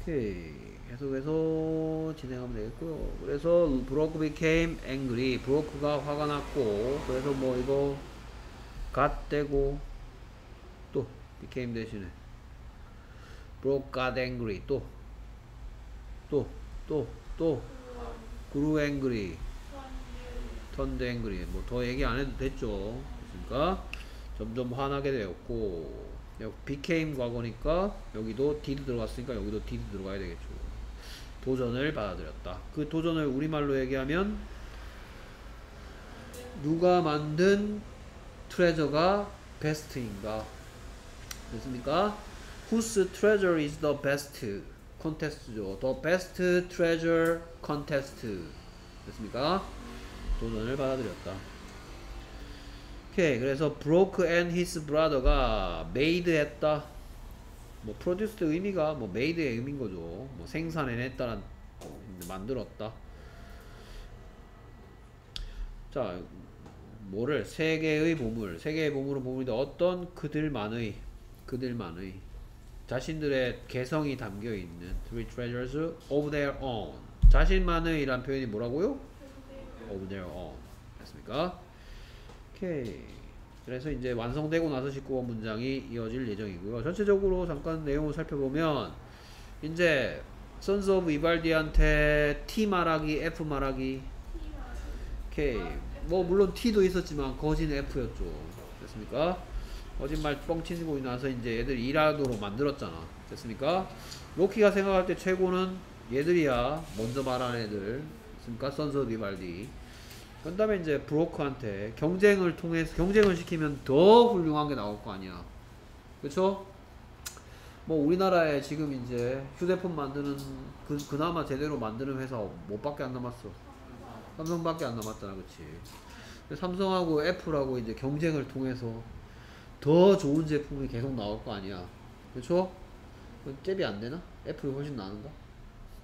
오케이. 계속해서 진행하면 되겠고요. 그래서 브로크 became angry. 브로크가 화가 났고, 그래서 뭐 이거 got 되고 또 became 대신에 broke got angry 또또 또 또 grew angry turned angry 뭐 더 얘기 안 해도 됐죠. 됐습니까? 점점 화나게 되었고 여기 became 과거니까 여기도 did 들어갔으니까 여기도 did 들어가야 되겠죠. 도전을 받아들였다. 그 도전을 우리말로 얘기하면 누가 만든 트레저가 베스트인가? 됐습니까? Whose treasure is the best? 컨테스트죠. The best treasure contest. 됐습니까? 도전을 받아들였다. 오케이. 그래서 broke and his brother가 made 했다. 뭐 produced 의미가 뭐 made의 의미인 거죠. 뭐 생산해냈다란 만들었다. 자, 뭐를 세 개의 보물, 세 개의 보물은 보물인데 어떤 그들만의 그들만의 자신들의 개성이 담겨 있는 three treasures of their own. 자신만의란 표현이 뭐라고요? of their own. 됐습니까? 오케이. 그래서 이제 완성되고 나서 19번 문장이 이어질 예정이고요. 전체적으로 잠깐 내용을 살펴보면 이제 Sons of Ivaldi한테 T 말하기, F 말하기. 오케이. 뭐 물론 T도 있었지만 거진 F였죠. 됐습니까? 거짓말 뻥치고 나서 이제 얘들 일하도록 만들었잖아. 됐습니까? 로키가 생각할 때 최고는 얘들이야. 먼저 말한 애들. 됐습니까? Sons of Ivaldi. 그 다음에 이제 브로크한테 경쟁을 통해서 경쟁을 시키면 더 훌륭한 게 나올 거 아니야. 그쵸? 뭐 우리나라에 지금 이제 휴대폰 만드는 그, 그나마 제대로 만드는 회사 뭐밖에 안 남았어. 삼성 밖에 안 남았잖아, 그치? 삼성하고 애플하고 이제 경쟁을 통해서 더 좋은 제품이 계속 나올 거 아니야. 그쵸? 잽이 안 되나? 애플이 훨씬 나은가?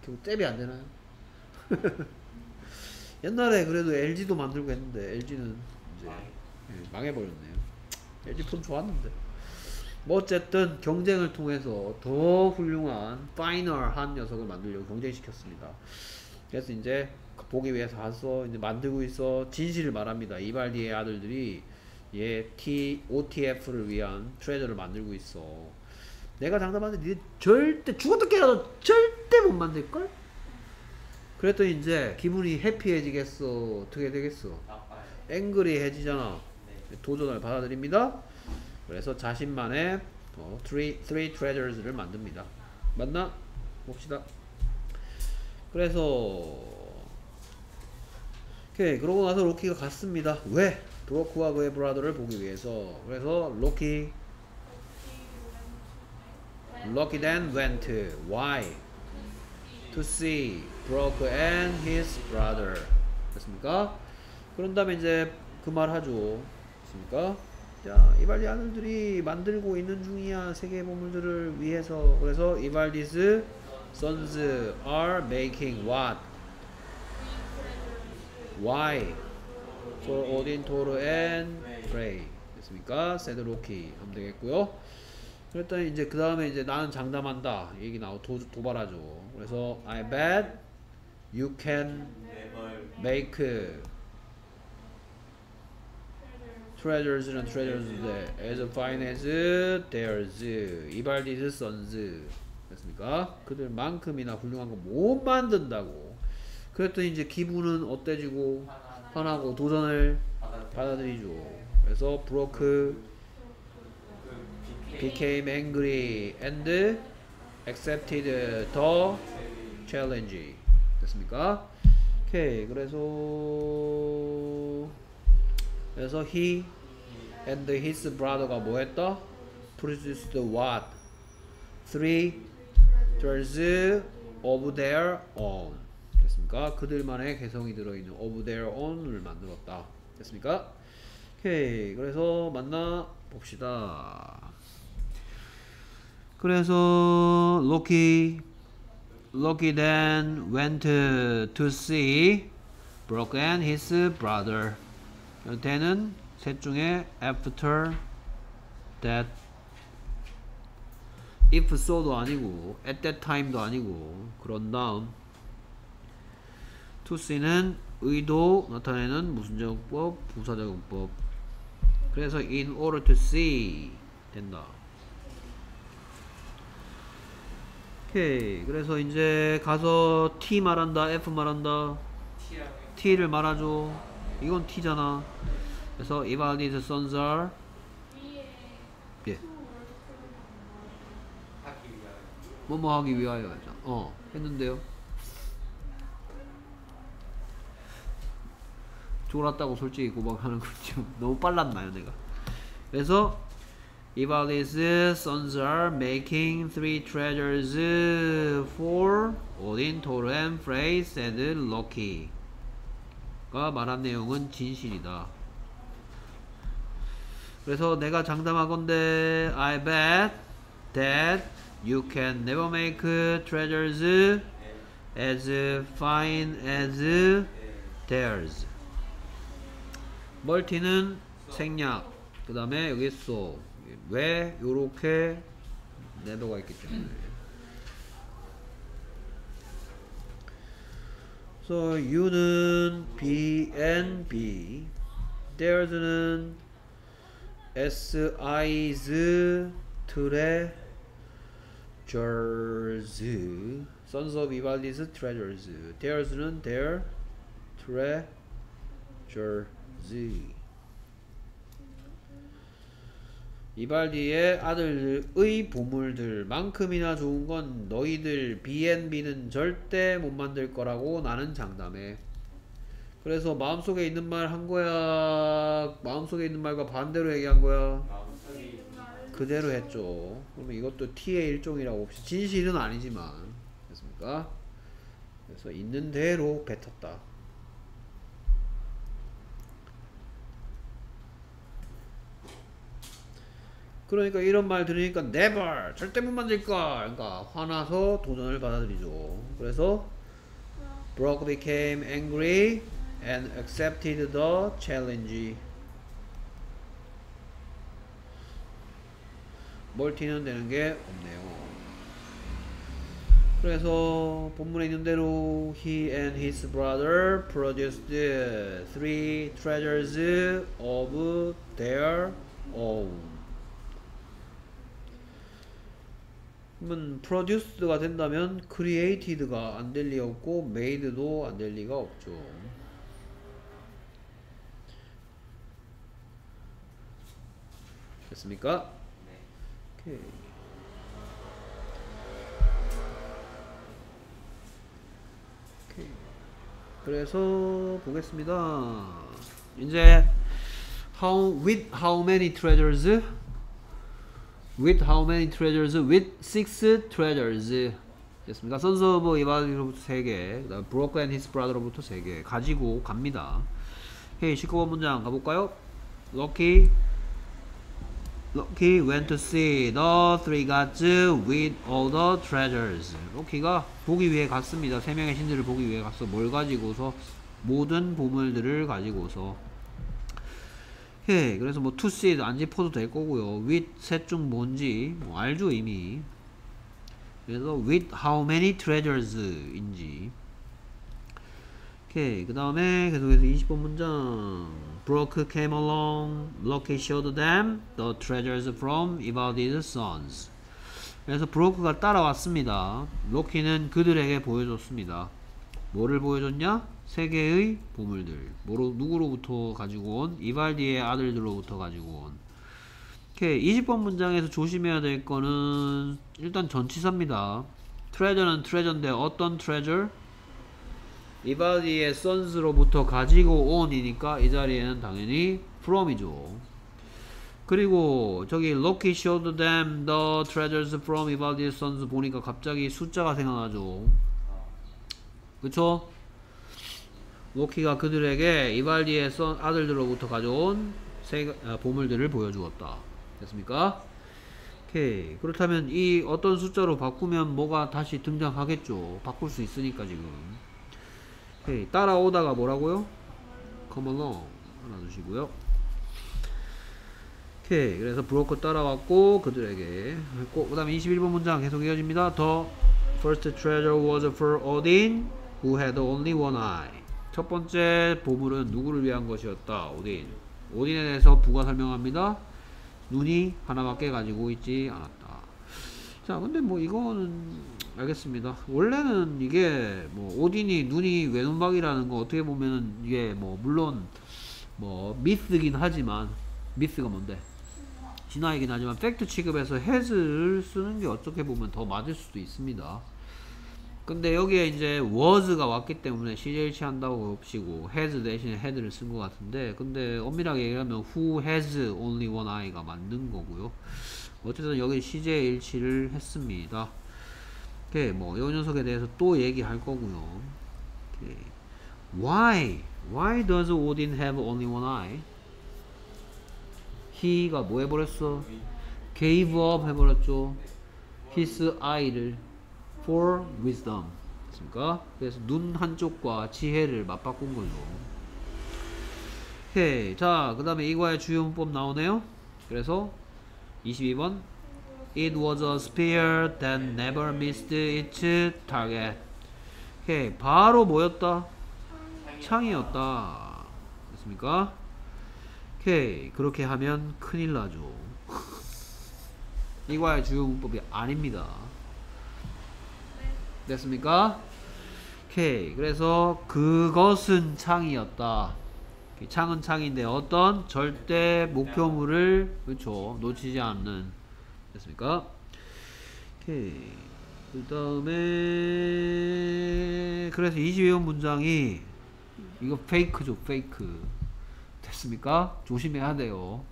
결국 잽이 안 되나요? 옛날에 그래도 LG도 만들고 했는데 LG는 이제 예, 망해버렸네요. LG 폰 좋았는데. 뭐 어쨌든 경쟁을 통해서 더 훌륭한 파이널한 녀석을 만들려고 경쟁시켰습니다. 그래서 이제 보기 위해서 가서 이제 만들고 있어 진실을 말합니다. 이발디의 아들들이 얘 T OTF를 위한 트레저를 만들고 있어. 내가 장담하는데 니 절대 죽어도 깨라도 절대 못 만들 걸? 그랬더니 이제 기분이 해피해지겠어. 어떻게 되겠어? 나빠요. 앵그리해지잖아. 네. 도전을 받아들입니다. 그래서 자신만의 어, three, three treasures를 만듭니다. 맞나? 봅시다. 그래서 오케이 그러고 나서 로키가 갔습니다. 왜? 브로크와 그의 브라더를 보기 위해서. 그래서 로키 Lucky then went. Why? To see Broke and his brother. 됐습니까? 그런 다음에 이제 그 말 하죠. 됐습니까? 자 이발디 아들들이 만들고 있는 중이야 세계 보물들을 위해서 그래서 이발디스 sons are making what why for Odin, Thor and Frey 됐습니까? 세드 로키 하면 되겠고요 그랬더니 이제 그 다음에 이제 나는 장담한다 얘기 나오 도, 도발하죠 그래서 I bet you can make treasures는 treasures as fine as theirs 이발디스 sons 됐습니까? 그들만큼이나 훌륭한 거 못 만든다고 그랬더니 이제 기분은 어때지고 화나고 도전을 받아 받아들이죠 그래서 broke 그 became angry and accepted the challenge 됐습니까? 오케이 그래서 그래서 he and his brother가 뭐 했다? produced what? three treasures of their own 됐습니까? 그들만의 개성이 들어있는 of their own을 만들었다 됐습니까? 오케이 그래서 만나 봅시다 그래서 로키 Loki then went to see Brock and his brother. 때는 셋 중에 after that if so도 아니고 at that time도 아니고 그런 다음 to see는 의도 나타내는 무슨 적법 부사적용법 그래서 in order to see 된다 오케이. 그래서 이제 가서 T 말한다 F 말한다. T를 말하죠. 이건 T잖아. 그래서 Evaldi's sons are 위에 예. 하기 위하여 뭐뭐 하기 위하여. 어 했는데요. 졸았다고 솔직히 고백하는 건좀 너무 빨랐나요 내가? 그래서 Evaldi's sons are making three treasures for Odin, Thor, and Frey, said Loki. 가 말한 내용은 진실이다. 그래서 내가 장담하건대 I bet that you can never make treasures as fine as theirs. 멀티는 생략. 그 다음에 여기 써. 왜 요렇게 네더가 있기 때문에. So U는 B and B. Theirs는 S I's treasures. Sons of Vivaldi's treasures. Theirs는 their treasures. 이발디의 아들의 보물들만큼이나 좋은 건 너희들 B&B는 절대 못 만들 거라고 나는 장담해. 그래서 마음속에 있는 말 한 거야? 마음속에 있는 말과 반대로 얘기한 거야? 그대로 했죠. 그러면 이것도 T의 일종이라고 봅시다. 진실은 아니지만. 됐습니까? 그래서 있는 대로 뱉었다. 그러니까 이런 말 들으니까 never 절대 못 만들까 그러니까 화나서 도전을 받아들이죠 그래서 Brock became angry and accepted the challenge 멀티는 되는 게 없네요 그래서 본문에 있는 대로 he and his brother produced three treasures of their own 그러면 produced가 된다면 created가 안 될 리 없고 made도 안 될 리가 없죠. 됐습니까? 오케이. 오케이. 그래서 보겠습니다. 이제 how with how many treasures? With how many treasures? with six treasures. 됐습니까? Sons of Ivaldi로부터 3개, 그 다음 Brokk and his brother로부터 3개 가지고 갑니다. 헤이 19번 문장 가볼까요? Loki Loki went to see the three gods with all the treasures. 로키가 보기 위해 갔습니다. 세 명의 신들을 보기 위해 갔어. 뭘 가지고서 모든 보물들을 가지고서. 예, 그래서 뭐 to see 안 짚어도 될 거고요. with 셋 중 뭔지 뭐 알죠 이미. 그래서 with how many treasures인지. 오케이 그 다음에 계속해서 20번 문장 Broke came along Loki showed them the treasures from Ivaldi's sons 그래서 브로크가 따라왔습니다 로키는 그들에게 보여줬습니다 뭐를 보여줬냐? 세 개의 보물들 뭐로, 누구로부터 가지고 온? 이발디의 아들들로부터 가지고 온 오케이 20번 문장에서 조심해야 될 거는 일단 전치사입니다 트레저는 트레저인데 어떤 트레저? 이바디의 선스로부터 가지고 온이니까 이 자리에는 당연히 from이죠. 그리고 저기 Loki showed them the treasures from sons 보니까 갑자기 숫자가 생각나죠. 그쵸? 로키가 그들에게 이발디의 선 아들들로부터 가져온 세, 가- 아, 보물들을 보여주었다. 됐습니까? 오케이. 그렇다면 이 어떤 숫자로 바꾸면 뭐가 다시 등장하겠죠. 바꿀 수 있으니까 지금. 오케이. 따라오다가 뭐라고요? come along 하나 주시고요. 오케이. 그래서 브로커 따라왔고 그들에게 했고 그 다음에 21번 문장 계속 이어집니다. The first treasure was for Odin who had only one eye. 첫 번째 보물은 누구를 위한 것이었다. 오딘. 오딘에 대해서 부가 설명합니다. 눈이 하나밖에 가지고 있지 않았다. 자, 근데 뭐 이거는 알겠습니다. 원래는 이게 뭐 오딘이 눈이 외눈박이라는 거 어떻게 보면은 이게 뭐 물론 뭐 미스긴 하지만 미스가 뭔데? 진화이긴 하지만 팩트 취급에서 has를 쓰는 게 어떻게 보면 더 맞을 수도 있습니다. 근데 여기에 이제 was가 왔기 때문에 CJH 한다고 봅시고 has 대신에 had를 쓴 것 같은데 근데 엄밀하게 얘기하면 who has only one eye가 맞는 거고요. 어쨌든 여기 CJ 일치를 했습니다. 오케이 뭐이 녀석에 대해서 또 얘기할 거고요. 오케이. Why? Why does Odin have only one eye? he가 뭐 해버렸어? gave up 해버렸죠. his eye를 for wisdom. 됐습니까? 그래서 눈 한쪽과 지혜를 맞바꾼 거죠. 오케이. 자, 그 다음에 이과의 주요 문법 나오네요. 그래서 22번 It was a spear that never missed its target. 오케이. 바로 뭐였다? 창이었다. 됐습니까? 오케이. 그렇게 하면 큰일 나죠. 이과의 주요 문법이 아닙니다. 됐습니까? 오케이. 그래서 그것은 창이었다. 창은 창인데 어떤 절대 목표물을 그렇죠 놓치지 않는 됐습니까? 오케이. 그 다음에 그래서 22번 문장이 이거 페이크죠 페이크 됐습니까? 조심해야 돼요.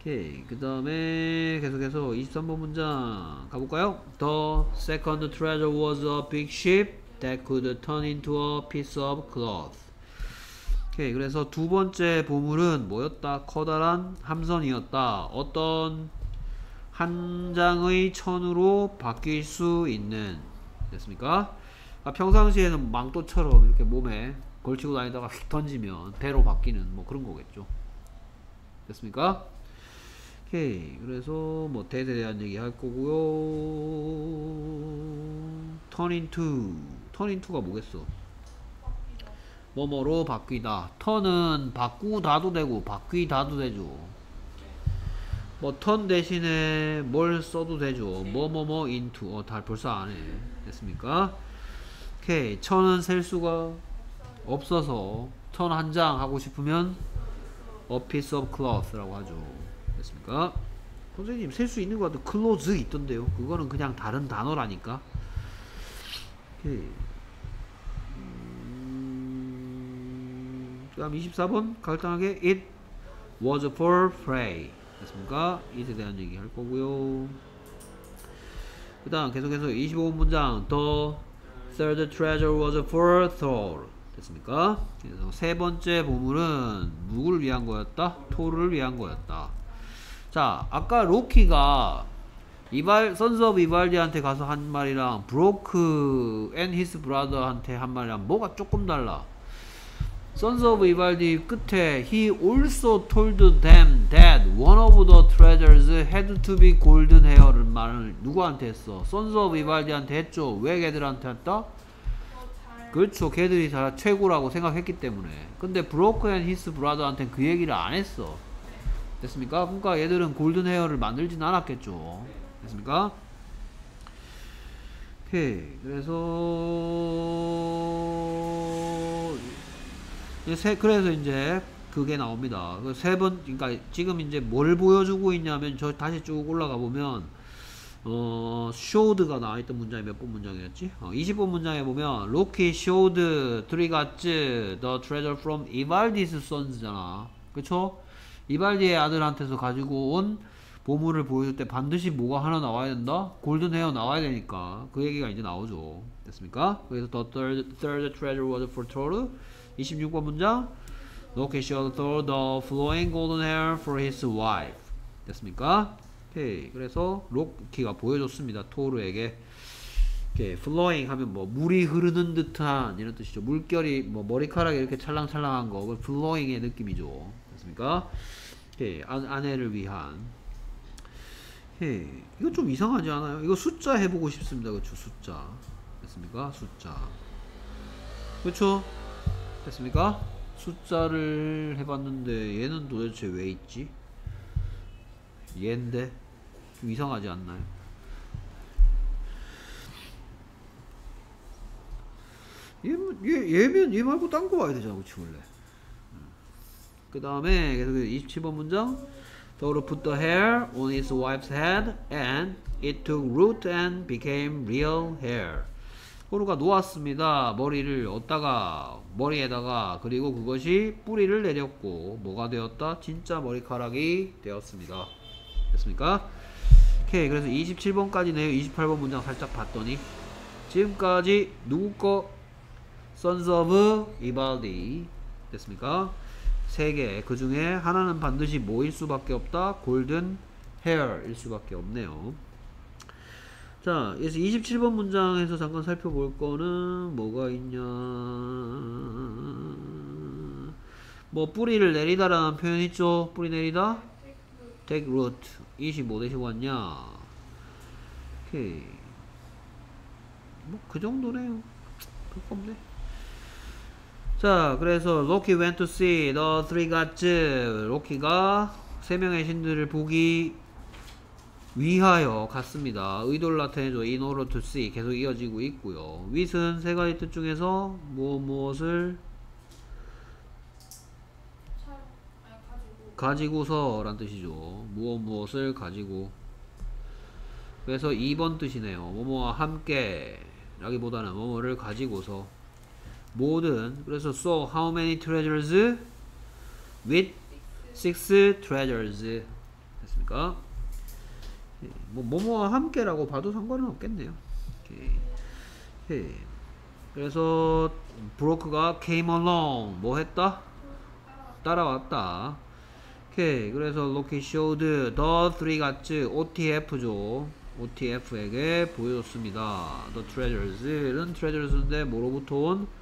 오케이. 그 다음에 계속해서 23번 문장 가볼까요? The second treasure was a big ship that could turn into a piece of cloth. 오케이. 그래서 두 번째 보물은 뭐였다? 커다란 함선이었다. 어떤 한 장의 천으로 바뀔 수 있는 됐습니까? 아, 평상시에는 망토처럼 이렇게 몸에 걸치고 다니다가 휙 던지면 배로 바뀌는 뭐 그런 거겠죠. 됐습니까? 오케이. 그래서 뭐 대에 대한 얘기 할 거고요. turn into. turn into가 뭐겠어? 뭐뭐로 바뀌다. turn은 바꾸다도 되고 바뀌다도 되죠. 뭐 turn 대신에 뭘 써도 되죠. 뭐뭐뭐 into. 어, 다 벌써 안 해. 됐습니까? 오케이. 천은 셀 수가 없어서 천 한 장 하고 싶으면 a piece of cloth라고 하죠. 됐습니까? 선생님 셀 수 있는 것 같아. clothes 있던데요. 그거는 그냥 다른 단어라니까. 오케이. 음, 그 다음 24번 간단하게 it was for prey. 됐습니까? it에 대한 얘기 할 거고요. 그 다음 계속해서 25번 문장 the third treasure was for Thor. 됐습니까? 그래서 세 번째 보물은 누구를 위한 거였다? 토르를 위한 거였다. 자 아까 로키가 Ival of Ivaldi한테 가서 한 말이랑 Brokk and his brother한테 한 말이랑 뭐가 조금 달라. Sons of Ivaldi 끝에 he also told them that one of the treasures had to be golden hair를 말을 누구한테 했어? Sons of Ivaldi한테 했죠. 왜 걔들한테 했다? 그렇죠. 걔들이 다 최고라고 생각했기 때문에. 근데 Brokk and his brother한테는 그 얘기를 안 했어 됐습니까? 그러니까 얘들은 golden hair를 만들진 않았겠죠 됐습니까? 오케이 그래서 세, 그래서 이제 그게 나옵니다. 그세 번, 그러니까 지금 이제 뭘 보여주고 있냐면 저 다시 쭉 올라가 보면 어, showed가 나와있던 문장이 몇 번 문장이었지? 어, 20번 문장에 보면 로키 showed 트리가츠 the treasure from 이발디스 sons잖아. 그쵸? 이발디의 아들한테서 가지고 온 보물을 보여줄 때 반드시 뭐가 하나 나와야 된다? 골든 헤어 나와야 되니까. 그 얘기가 이제 나오죠. 됐습니까? 그래서 the third, third treasure was for total 26번 문장. Loki showed Thor the flowing golden hair for his wife. 됐습니까? 오케이. 그래서 로키가 보여줬습니다. 토르에게. 이렇게 flowing 하면 뭐 물이 흐르는 듯한 이런 뜻이죠. 물결이 뭐 머리카락이 이렇게 찰랑찰랑한 거. flowing의 느낌이죠 됐습니까? 오케이 아, 아내를 위한 오케이 이거 좀 이상하지 않아요? 이거 숫자 해보고 싶습니다 그쵸 숫자 됐습니까? 숫자 그쵸? 됐습니까? 숫자를 해봤는데 얘는 도대체 왜 있지? 얘인데 좀 이상하지 않나요? 얘면 얘, 얘면 얘 말고 딴 거 와야 되잖아 그치 원래 그 다음에 계속 27번 문장 Thor put the hair on his wife's head and it took root and became real hair 호루가 놓았습니다. 머리를 얻다가 머리에다가 그리고 그것이 뿌리를 내렸고 뭐가 되었다? 진짜 머리카락이 되었습니다. 됐습니까? 오케이 그래서 27번까지네요. 28번 문장 살짝 봤더니 지금까지 누구 거? Of Ivaldi 됐습니까? 세 개. 그 중에 하나는 반드시 뭐일 수밖에 없다? 골든 헤어일 수밖에 없네요. 자, 그래서 27번 문장에서 잠깐 살펴볼 거는 뭐가 있냐. 뭐 뿌리를 내리다 라는 표현 있죠? 뿌리 내리다? take root. 25 대시고 왔냐? 오케이. 뭐 그 정도네요. 별거 없네. 자, 그래서 로키 went to see the three gods. 로키가 세 명의 신들을 보기 위하여 갔습니다. 의도를 나타내죠. in order to see 계속 이어지고 있고요. with은 세 가지 뜻 중에서 무엇 무엇을 잘 아니 가지고 가지고서 란 뜻이죠. 무엇 무엇을 가지고. 그래서 2번 뜻이네요. 뭐뭐와 함께 라기보다는 뭐뭐를 가지고서 모든 그래서 so how many treasures with six treasures 됐습니까? 예, 뭐 뭐뭐와 함께라고 봐도 상관은 없겠네요. 오케이. 오케이. 그래서 브로크가 came along 뭐 했다? 따라왔다. 오케이. 그래서 로키 showed the three gods OTF죠. OTF에게 보여줬습니다. The treasures는 treasures인데 뭐로부터 온?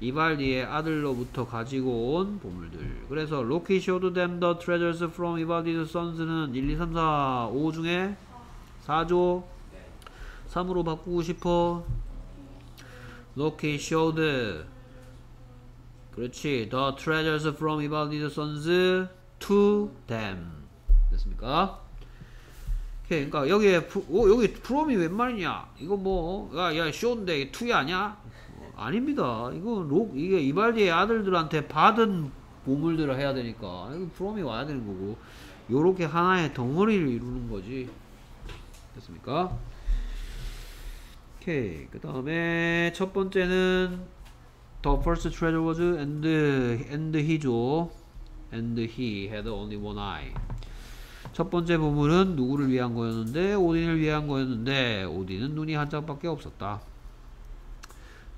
이발디의 아들로부터 가지고 온 보물들. 그래서 로키 them the treasures from 이발디's sons는 1, 2, 3, 4, 5 중에 4조 3으로 바꾸고 싶어. 로키 showed 그렇지. The treasures from Ivaldi's sons to them. 됐습니까? 오케이. 그러니까 여기에 프, 어, 여기 from이 웬 말이냐? 이거 뭐, 야, 야, show인데 to야 아니야? 어, 아닙니다. 이거 록, 이게 이발디의 아들들한테 받은 보물들을 해야 되니까 이거 from이 와야 되는 거고 요렇게 하나의 덩어리를 이루는 거지. 됐습니까? 오케이. 그 다음에 첫 번째는 The first treasure was and and he죠. And he had only one eye. 첫 번째 보물은 누구를 위한 거였는데 오딘을 위한 거였는데 오딘은 눈이 한 짝밖에 없었다.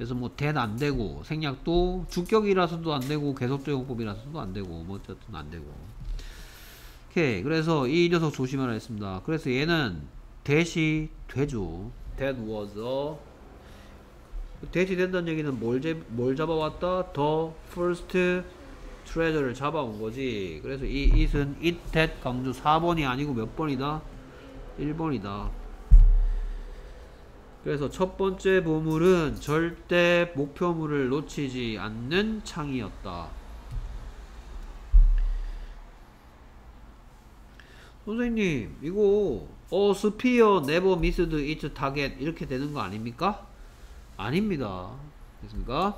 그래서 뭐 대는 안 되고 생략도 주격이라서도 안 되고 계속적 용법이라서도 안 되고 뭐 어쨌든 안 되고. 오케이. 그래서 이 녀석 조심하라 했습니다. 그래서 얘는 대시 되죠. That was a 대시 된다는 얘기는 뭘, 제, 뭘 잡아왔다? The first treasure를 잡아온 거지. 그래서 이 it은 it that 강조 4번이 아니고 몇 번이다? 1번이다. 그래서 첫 번째 보물은 절대 목표물을 놓치지 않는 창이었다. 선생님, 이거 a spear never missed its target 이렇게 되는 거 아닙니까? 아닙니다. 됐습니까?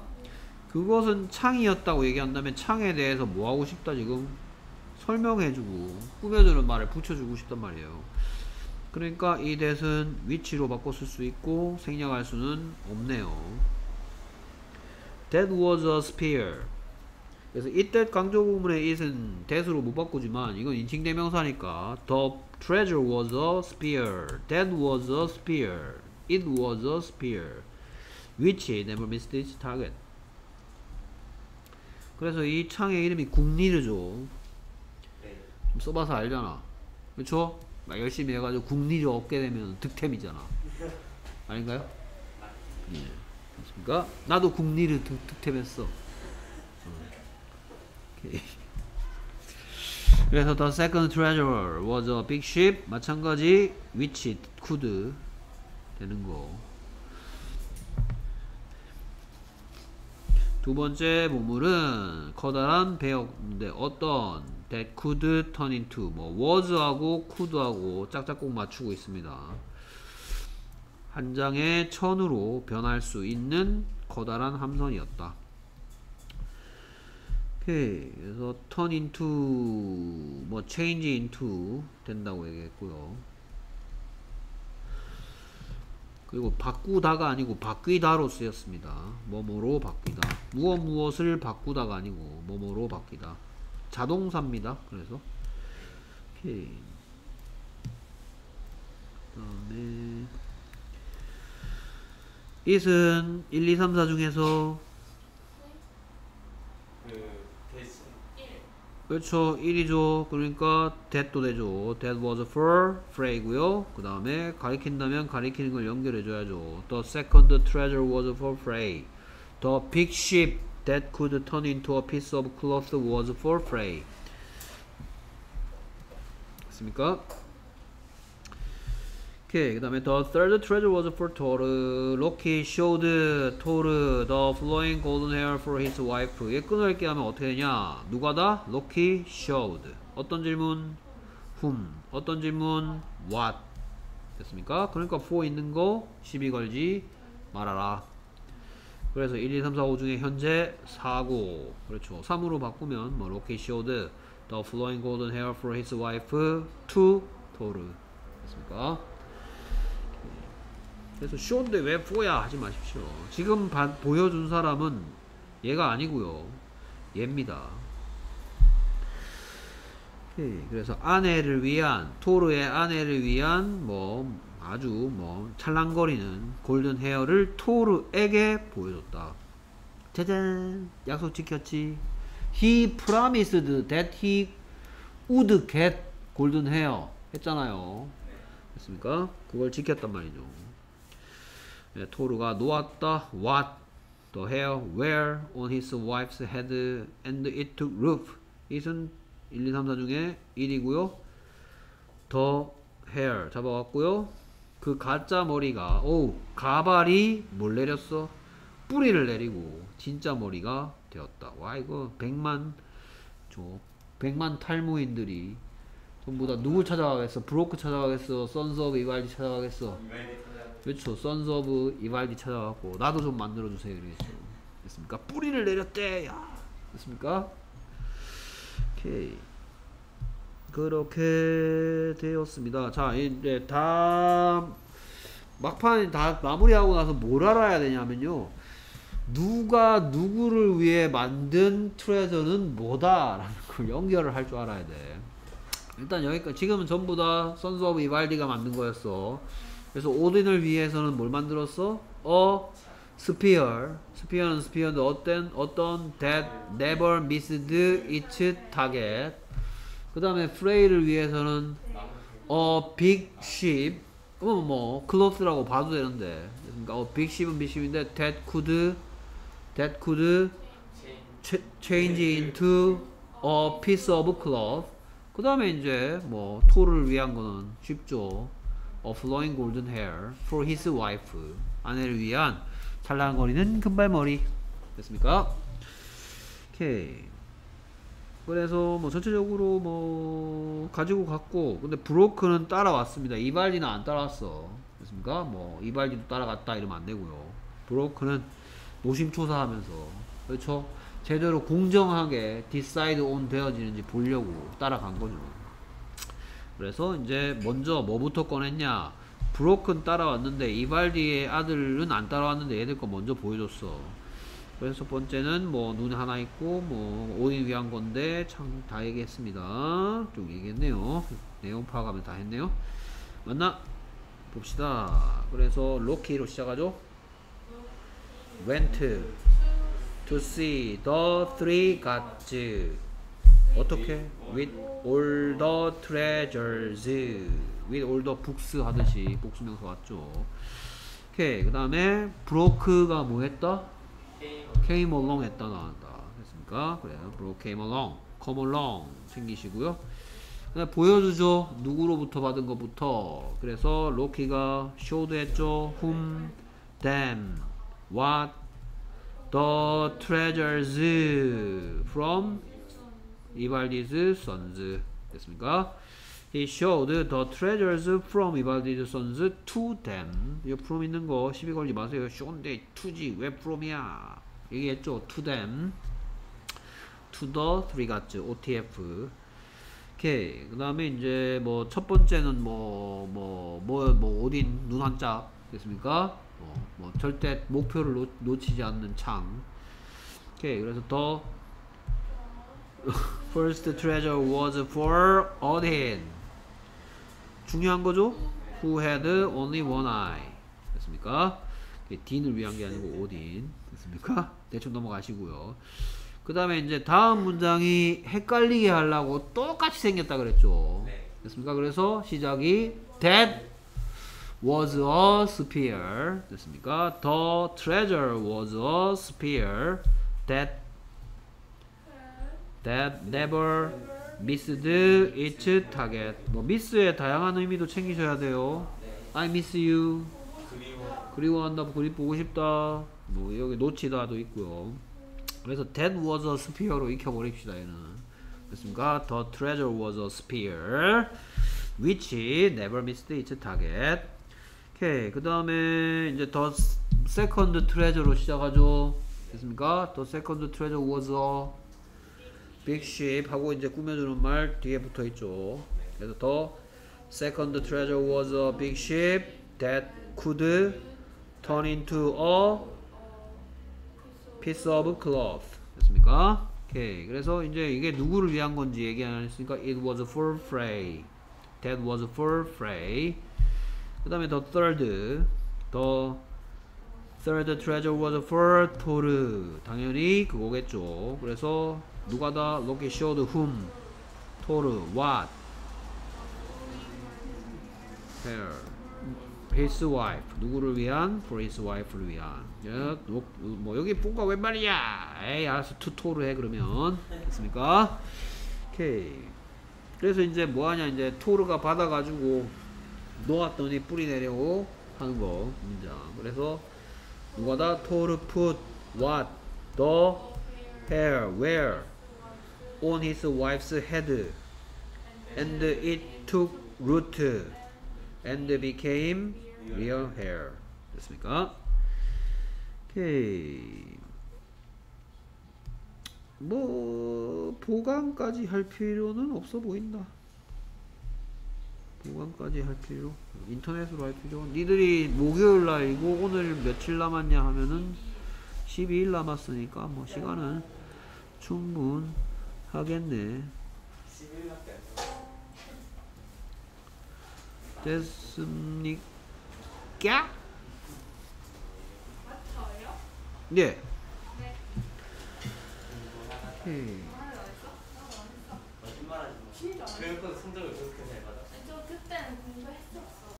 그것은 창이었다고 얘기한다면 창에 대해서 뭐 하고 싶다 지금 설명해주고 꾸며주는 말을 붙여주고 싶단 말이에요. 그러니까 이 대은 위치로 바꿔 쓸 수 있고 생략할 수는 없네요. That was a spear. 그래서 이때 강조 부분의 it은 that으로 못 바꾸지만 이건 인칭 대명사니까 The treasure was a spear. That was a spear. It was a spear. Which never missed its target. 그래서 이 창의 이름이 국리르죠. 네. 좀 써봐서 알잖아. 그쵸? 막 열심히 해가지고 국리를 얻게 되면 득템이잖아. 아닌가요? 예. 그렇습니까? 나도 국리를 득, 득템했어. 어. 그래서 the second treasure was a big ship. 마찬가지 which could 되는 거. 두 번째 보물은 커다란 배역인데 어떤 that could turn into 뭐 was하고 could하고 짝짝꼭 맞추고 있습니다. 한 장의 천으로 변할 수 있는 커다란 함선이었다. 오케이. 그래서 turn into 뭐 change into 된다고 얘기했고요. 그리고 바꾸다가 아니고 바뀌다로 쓰였습니다. 뭐뭐로 바뀌다. 무엇 무엇을 바꾸다가 아니고 뭐뭐로 바뀌다. 자동사입니다. 그래서. 오케이. 그다음에 it은 1, 2, 3, 4 중에서 그 대신 1. 그렇죠. 1이죠. 그러니까 that도 되죠. that was for Frey고요. 그 다음에 가리킨다면 가리키는 걸 연결해 줘야죠. the second treasure was for Frey the big ship that could turn into a piece of cloth was for Frey 됐습니까? 오케이 그 다음에 the third treasure was for Thor Loki showed Thor the flowing golden hair for his wife 얘 끊어읽기 하면 어떻게 되냐 누가다? Loki showed 어떤 질문? whom 어떤 질문? what 됐습니까? 그러니까 for 있는 거 시비 걸지 말아라 그래서 1, 2, 3, 4, 5 중에 현재 4고 그렇죠 3으로 바꾸면 뭐 Loki showed the flowing golden hair for his wife to Thor 됐습니까? 그래서 쇼인데 왜 포야 하지 마십시오. 지금 바, 보여준 사람은 얘가 아니고요. 얘입니다. 오케이. 그래서 아내를 위한 토르의 아내를 위한 뭐 아주 뭐 찰랑거리는 골든 헤어를 토르에게 보여줬다. 짜잔 약속 지켰지. He promised that he would get golden hair 했잖아요. 됐습니까? 그걸 지켰단 말이죠. 예, 토르가 놓았다. What the hair where on his wife's head and it took roof. it은 1, 2, 3, 4 중에 1이고요. the hair 잡아왔고요. 그 가짜 머리가 오 가발이 뭘 내렸어? 뿌리를 내리고 진짜 머리가 되었다. 와 이거 백만 저 백만 탈모인들이 전부 다 누구 찾아가겠어? 브로크 찾아가겠어? Sons of Ivaldi 찾아가겠어? 그렇죠. Sons of Ivaldi 찾아갖고 나도 좀 만들어주세요 이러겠죠. 됐습니까? 뿌리를 내렸대. 야. 됐습니까? 오케이. 그렇게 되었습니다. 자 이제 다 막판 다 마무리하고 나서 뭘 알아야 되냐면요. 누가 누구를 위해 만든 treasure는 뭐다라는 걸 연결을 할 줄 알아야 돼. 일단 여기까지 지금은 전부 다 Sons of Ivaldi가 만든 거였어. 그래서 오딘을 위해서는 뭘 만들었어? A spear. Spear는 spear인데 어떤 어떤 that never missed its target. 그 다음에 프레이를 위해서는 어 ship 그러면 뭐 cloth라고 봐도 되는데 그러니까 어 big ship인데 that could that could ch- change into a piece of cloth 그 다음에 이제 뭐 토를 위한 거는 쉽죠 a flowing golden hair for his wife 아내를 위한 찰랑거리는 금발머리 됐습니까? 오케이 그래서 뭐 전체적으로 뭐 가지고 갔고 근데 브로크는 따라왔습니다. 이발디는 안 따라왔어. 됐습니까? 뭐 이발디도 따라갔다 이러면 안 되고요. 브로크는 노심초사하면서. 그렇죠? 제대로 공정하게 decide on 되어지는지 보려고 따라간 거죠. 그래서 이제 먼저 뭐부터 꺼냈냐? 브로큰 따라왔는데 이발디의 아들은 안 따라왔는데 얘들 거 먼저 보여줬어 그래서 첫 번째는 뭐 눈 하나 있고 뭐 오인 위한 건데 참 다 얘기했습니다. 좀 얘기했네요. 내용 파악하면 다 했네요. 맞나? 봅시다. 그래서 로키로 시작하죠. Went to see the three gods. 어떻게? with all the treasures. With all the books 하듯이 복수명사 왔죠. 오케이. 그 다음에 broke가 뭐 했다? Came along 했다 나왔다 됐습니까? 그래요 broke came along come along 챙기시고요 그다음 보여주죠 누구로부터 받은 것부터 그래서 로키가 showed 했죠 whom them what the treasures from 이발디스 sons 됐습니까? He showed the treasures from 이발디스 sons to them. 이 from 있는 거 시비 걸지 마세요. show인데 to지 왜 from이야? 얘기했죠. to them. to the three gods. OTF. 오케이. 그 다음에 이제 뭐 첫 번째는 뭐 뭐 뭐 뭐 어딘 눈 한자 됐습니까? 어, 뭐 절대 목표를 놓, 놓치지 않는 창. 오케이. 그래서 더 First treasure was for Odin. 중요한 거죠? Who had only one eye. 됐습니까? 딘을 위한 게 아니고 오딘. 됐습니까? 대충 넘어가시고요. 그 다음에 이제 다음 문장이 헷갈리게 하려고 똑같이 생겼다 그랬죠. 네. 됐습니까? 그래서 시작이 That was a spear. 됐습니까? The treasure was a spear that that never missed its target. 뭐 miss의 다양한 의미도 챙기셔야 돼요. I miss you. 그리워 그리워한다, 그리 보고 싶다. 뭐 여기 놓치다도 있고요. 그래서 that was a spear로 익혀버립시다 얘는. 됐습니까? The treasure was a spear which never missed its target. 오케이. 그 다음에 이제 the second treasure로 시작하죠. 됐습니까? The second treasure was a ship 하고 이제 꾸며주는 말 뒤에 붙어 있죠. 그래서 the second treasure was a big ship that could turn into a piece of cloth. 됐습니까? 오케이. 그래서 이제 이게 누구를 위한 건지 얘기 안 했으니까 it was for Frey. That was for Frey. 그 다음에 the third. The third treasure was for Thor. 당연히 그거겠죠. 그래서 누가 다 look showed whom. Thor. What. Her. His wife. 누구를 위한? For his wife를 위한. 야, 요- 뭐 여기 뭔가 웬 말이야? 에이 알았어 투토를 해 그러면 됐습니까? 오케이. 그래서 이제 뭐 하냐 이제 토르가 받아가지고 놓았더니 뿌리 내려고 하는 거 문장. 그래서 누가 다 토르 put what the hair where on his wife's head and it took root and became real hair. 됐습니까? 오케이. 뭐 보강까지 할 필요는 없어 보인다. 보강까지 할 필요 인터넷으로 할 필요 니들이 목요일 날이고 오늘 며칠 남았냐 하면은 12일 남았으니까 뭐 시간은 충분 하겠네 11일밖에 안 돼. 됐습니까? 맞춰요? 네 네. 오케이.